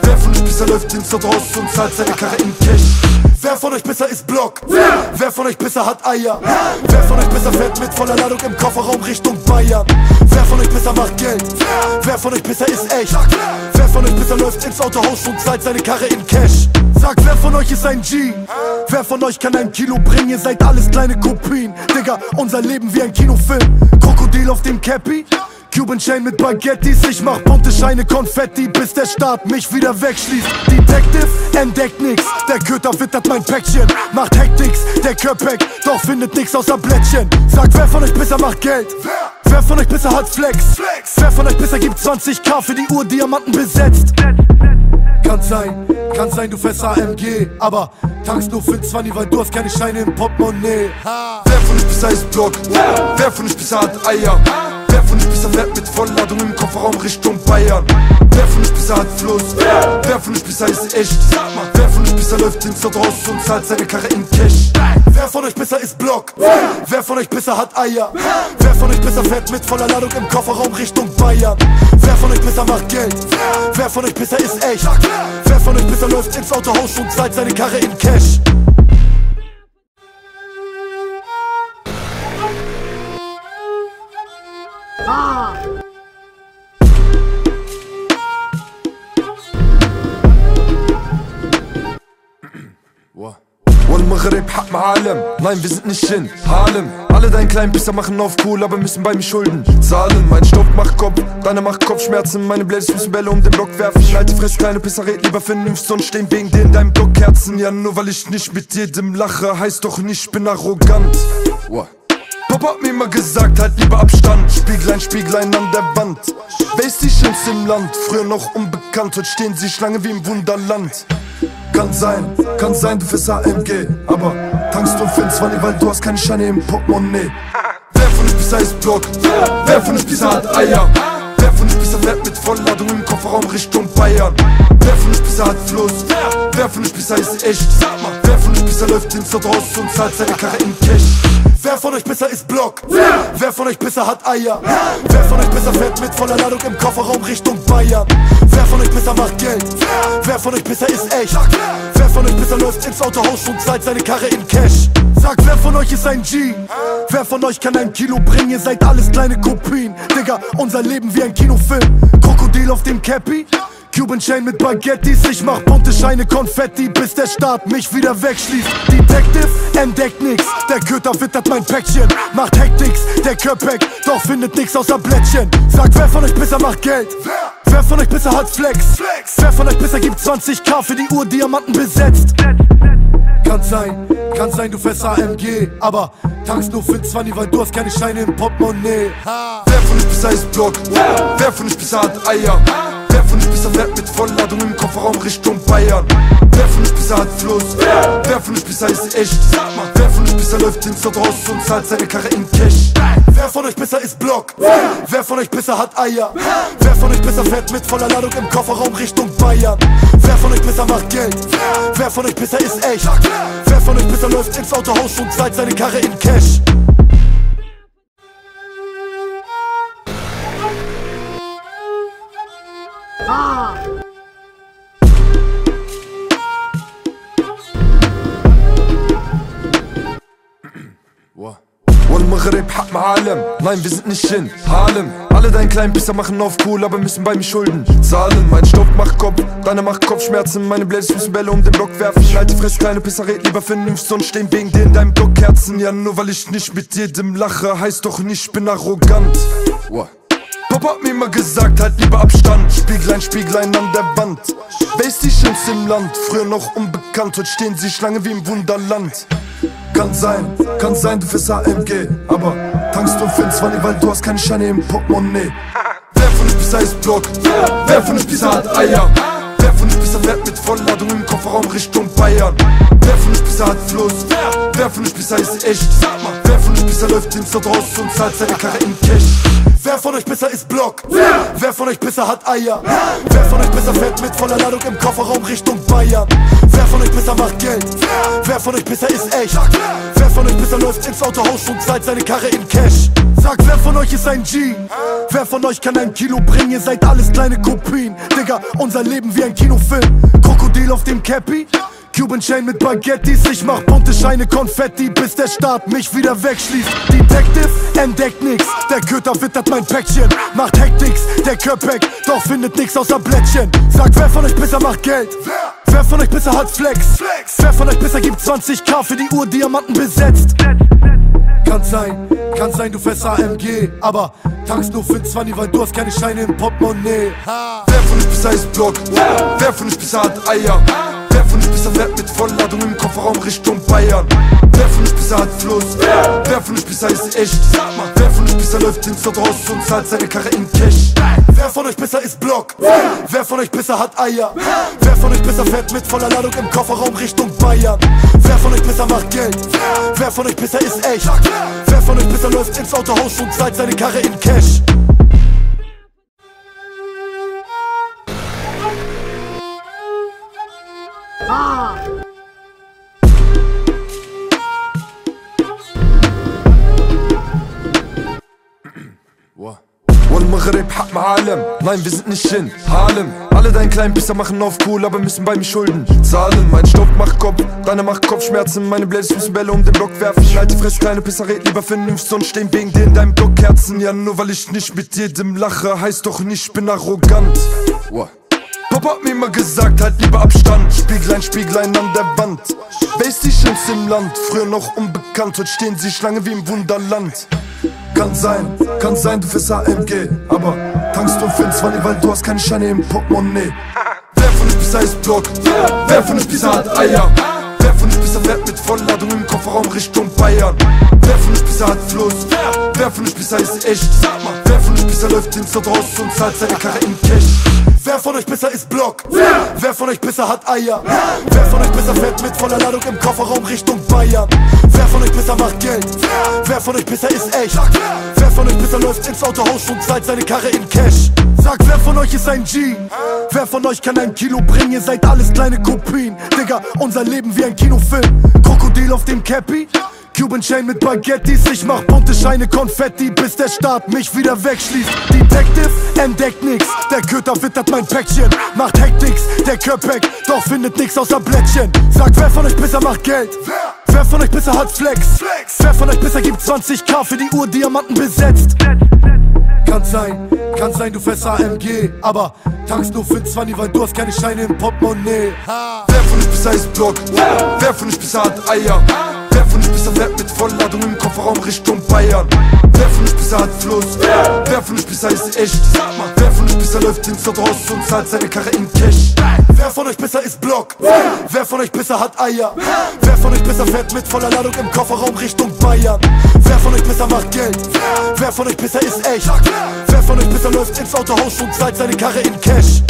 Speaker 1: Wer von euch bisher läuft ins Haus und zahlt seine Karre in Cash?
Speaker 2: Wer von euch besser ist Block? Wer? Wer von euch besser hat Eier? Wer von euch besser fährt mit voller Ladung im Kofferraum Richtung Bayern? Wer von euch besser macht Geld? Wer von euch besser ist echt? Wer von euch besser läuft ins Autohaus und zahlt seine Karre in Cash? Sag, wer von euch ist ein G? Wer von euch kann ein Kilo bringen? Ihr seid alles kleine Kopien. Digga, unser Leben wie ein Kinofilm. Krokodil auf dem Cappy? Cuban Chain mit Baguettis, ich mach bunte Scheine Konfetti, bis der Staat mich wieder wegschließt. Detective entdeckt nix, der Köter wittert mein Päckchen, macht Hektiks, der Köpek, doch findet nix außer Blättchen. Sag, wer von euch besser macht Geld? Wer von euch besser hat Flex? Wer von euch besser gibt 20k für die Uhr Diamanten besetzt? Kann sein, kann sein, du fährst AMG, aber tankst nur für 20, weil du hast keine Scheine im Portemonnaie.
Speaker 1: Wer von euch besser ist Block? Wer von euch besser hat Eier? Wer besser fährt mit Vollladung im Kofferraum Richtung Bayern? Wer von euch besser hat Fluss? Wer von euch besser ist echt? Wer von euch besser läuft ins Haus und zahlt seine Karre in Cash?
Speaker 2: Wer von euch besser ist Block? Wer von euch besser hat Eier? Wer von euch besser fährt mit voller Ladung im Kofferraum Richtung Bayern? Wer von euch besser macht Geld? Wer von euch besser ist echt? Wer von euch besser läuft ins Autohaus und zahlt seine Karre in Cash?
Speaker 1: Wal Maghreb, Hab Harlem Nein, wir sind nicht in Harlem. Alle deinen kleinen Pisser machen auf cool, aber müssen bei mir Schulden. Zahlen Mein Stoff macht Kopf, deine macht Kopfschmerzen. Meine Blades müssen Bälle um den Block werfen. Alte Fress, kleine Pisser, red lieber vernünftig und stehen wegen dir in deinem Block Kerzen Ja, nur weil ich nicht mit jedem lache, heißt doch nicht, ich bin arrogant. What? Papa hat mir immer gesagt, halt lieber Abstand Spieglein, Spieglein an der Wand Wer die Schönste im Land? Früher noch unbekannt, heute stehen sie Schlange wie im Wunderland kann sein, kann sein, du fährst AMG Aber tankst du für 20, weil du hast keine Scheine im Portemonnaie Wer von euch bisher ist Block? Wer von euch bisher hat Eier? Wer von euch bisher fährt mit Vollladung im Kofferraum Richtung Bayern? Wer von euch Pisser hat Fluss? Wer von euch Pisser ist echt? Wer von euch Pisser läuft ins raus und zahlt seine Karre in Cash?
Speaker 2: Wer von euch Pisser ist Block? Wer von euch Pisser hat Eier? Wer von euch Pisser fährt mit voller Ladung im Kofferraum Richtung Bayern? Wer von euch Pisser macht Geld? Wer von euch Pisser ist echt? Wer von euch Pisser läuft ins Autohaus und zahlt seine Karre in Cash? Sag, wer von euch ist ein G? Wer von euch kann ein Kilo bringen? Ihr seid alles kleine Kopien. Digga, unser Leben wie ein Kinofilm. Krokodil auf dem Cappy? Cuban Chain mit Baguettis, ich mach bunte Scheine Konfetti, bis der Staat mich wieder wegschließt. Detective entdeckt nix, der Köter wittert mein Päckchen, macht Hektiks, der Köpek, doch findet nix außer Blättchen. Sag, wer von euch bisher macht Geld? Wer von euch bisher hat Flex? Wer von euch bisher gibt 20k für die Uhr Diamanten besetzt? Kann sein, kann sein, du fährst AMG, aber tankst nur für 20, weil du hast keine Scheine im Portemonnaie.
Speaker 1: Wer von euch Pisser ist Block? Wer von euch Pisser hat Eier? Wer euch Pisser fährt mit Vollladung im Kofferraum Richtung Bayern? Wer von euch Pisser hat Fluss? Wer von euch Pisser ist echt? Sag mal, wer von euch Pisser läuft ins raus und zahlt seine Karre in Cash?
Speaker 2: Wer von euch Pisser ist Block? Wer von euch Pisser hat Eier? Wer von euch Pisser fährt mit voller Ladung im Kofferraum Richtung Bayern? Wer von euch Pisser macht Geld? Wer von euch Pisser ist echt? Wer von euch Pisser läuft ins Autohaus und zahlt seine Karre in Cash?
Speaker 1: Ja! Maghreb hat Malem. Nein, wir sind nicht in Harlem. Alle deinen kleinen Pisser machen auf cool, aber müssen bei mir Schulden zahlen. Mein Stoff macht Kopf, deine macht Kopfschmerzen. Meine Blades müssen Bälle um den Block werfen. Halte Fress, kleine Pisser, red lieber vernünftig und stehen wegen dir in deinem Block Kerzen. Ja, nur weil ich nicht mit jedem lache, heißt doch nicht, ich bin arrogant. What? Papa hat mir immer gesagt, halt lieber Abstand Spieglein, Spieglein an der Wand Wer ist die Schönste im Land? Früher noch unbekannt, heute stehen sie Schlange wie im Wunderland kann sein, kann sein, du fährst AMG Aber tankst du für 20, weil du hast keine Scheine im Portemonnaie Wer von euch Pisser ist Block? Wer von euch Pisser hat Eier? Wer von euch Pisser fährt mit Vollladung im Kofferraum Richtung Bayern? Wer von euch Pisser hat Fluss? Wer von euch Pisser ist echt? Wer von euch Pisser läuft ins raus und zahlt seine Karre in Cash?
Speaker 2: Wer von euch Pisser ist Block? Wer von euch Pisser hat Eier? Wer von euch Pisser fährt mit voller Ladung im Kofferraum Richtung Bayern? Wer von euch Pisser macht Geld? Wer von euch Pisser ist echt? Wer von euch Pisser läuft ins Autohaus und zahlt seine Karre in Cash? Sag, wer von euch ist ein G? Wer von euch kann ein Kilo bringen? Ihr seid alles kleine Kopien. Digga, unser Leben wie ein Kinofilm. Krokodil auf dem Cappy? Cuban Chain mit Baguettis, ich mach bunte Scheine Konfetti, bis der Staat mich wieder wegschließt. Detective entdeckt nix, der Köter wittert mein Päckchen, macht Hektiks, der Köpek, doch findet nix außer Blättchen. Sag, wer von euch bisher macht Geld? Wer von euch bisher hat Flex? Wer von euch bisher gibt 20k für die Uhr Diamanten besetzt? Kann sein, kann sein, du fährst AMG, aber tankst nur für 20, weil du hast keine Scheine im Portemonnaie.
Speaker 1: Wer von euch Pisser ist Block? Wer von euch Pisser hat Eier? Von Pisser fährt mit Vollladung im Kofferraum Richtung Bayern? Wer von Pisser hat Fluss? Wer von euch Pisser ist echt? Sag mal, wer von Pisser läuft ins raus und zahlt seine Karre in Cash?
Speaker 2: Wer von euch Pisser ist Block? Wer von euch Pisser hat Eier? Wer von euch Pisser fährt mit voller Ladung im Kofferraum Richtung Bayern? Wer von euch Pisser macht Geld? Wer von euch Pisser ist echt? Wer von euch Pisser läuft ins Autohaus und zahlt seine Karre in Cash?
Speaker 1: Hurra! Maghreb, Happen, Harlem. Nein, wir sind nicht in Harlem. Alle deinen kleinen Pisser machen auf cool, aber müssen bei mir Schulden zahlen. Mein Stoff macht Kopf, deine macht Kopfschmerzen. Meine Blades müssen Bälle um den Block werfen. Alte Fress, kleine Pisser, red lieber vernünftig und stehen wegen dir in deinem Block Herzen Ja, nur weil ich nicht mit jedem lache, heißt doch nicht, ich bin arrogant. What? Papa hat mir immer gesagt, halt lieber Abstand Spieglein, Spieglein an der Wand Wer ist die Schönste im Land? Früher noch unbekannt, heute stehen sie Schlange wie im Wunderland Kann sein, kann sein, du fährst AMG Aber tankst du für 20, weil du hast keine Scheine im Portemonnaie Wer von euch Pisser ist Block? Wer von euch Pisser hat Eier? Wer von euch Pisser fährt mit Vollladung im Kofferraum Richtung Bayern? Wer von euch Pisser hat Fluss? Wer von euch Pisser ist echt? Wer von euch Pisser läuft ins raus und zahlt seine Karre in Cash?
Speaker 2: Wer von euch Pisser ist Block? Wer von euch Pisser hat Eier? Wer von euch Pisser fährt mit voller Ladung im Kofferraum Richtung Bayern? Wer von euch Pisser macht Geld? Wer von euch Pisser ist echt? Wer von euch Pisser läuft ins Autohaus und zahlt seine Karre in Cash? Sag, wer von euch ist ein G? Wer von euch kann ein Kilo bringen? Ihr seid alles kleine Kopien. Digga, unser Leben wie ein Kinofilm. Krokodil auf dem Cappy? Cuban Chain mit Baguettis, ich mach bunte Scheine Konfetti, bis der Staat mich wieder wegschließt. Detective entdeckt nix, der Köter wittert mein Päckchen, macht Hektiks, der Köpek, doch findet nix außer Blättchen. Sagt, wer von euch Pisser macht Geld? Wer von euch Pisser hat Flex? Wer von euch Pisser gibt 20k für die Uhr Diamanten besetzt? Kann sein, kann sein, du fährst AMG, aber tankst nur für 20, weil du hast keine Scheine im Portemonnaie.
Speaker 1: Wer von euch Pisser ist Block? Wer von euch Pisser hat Eier? Euch Pisser fährt mit Vollladung im Kofferraum Richtung Bayern? Wer von euch Pisser hat Fluss? Wer von euch Pisser ist echt? Wer von euch Pisser läuft ins Autohaus und zahlt seine Karre in Cash?
Speaker 2: Wer von euch Pisser ist Block? Wer von euch Pisser hat Eier? Wer von euch Pisser fährt mit voller Ladung im Kofferraum Richtung Bayern? Wer von euch Pisser macht Geld? Wer von euch Pisser ist echt? Wer von euch Pisser läuft ins Autohaus und zahlt seine Karre in Cash?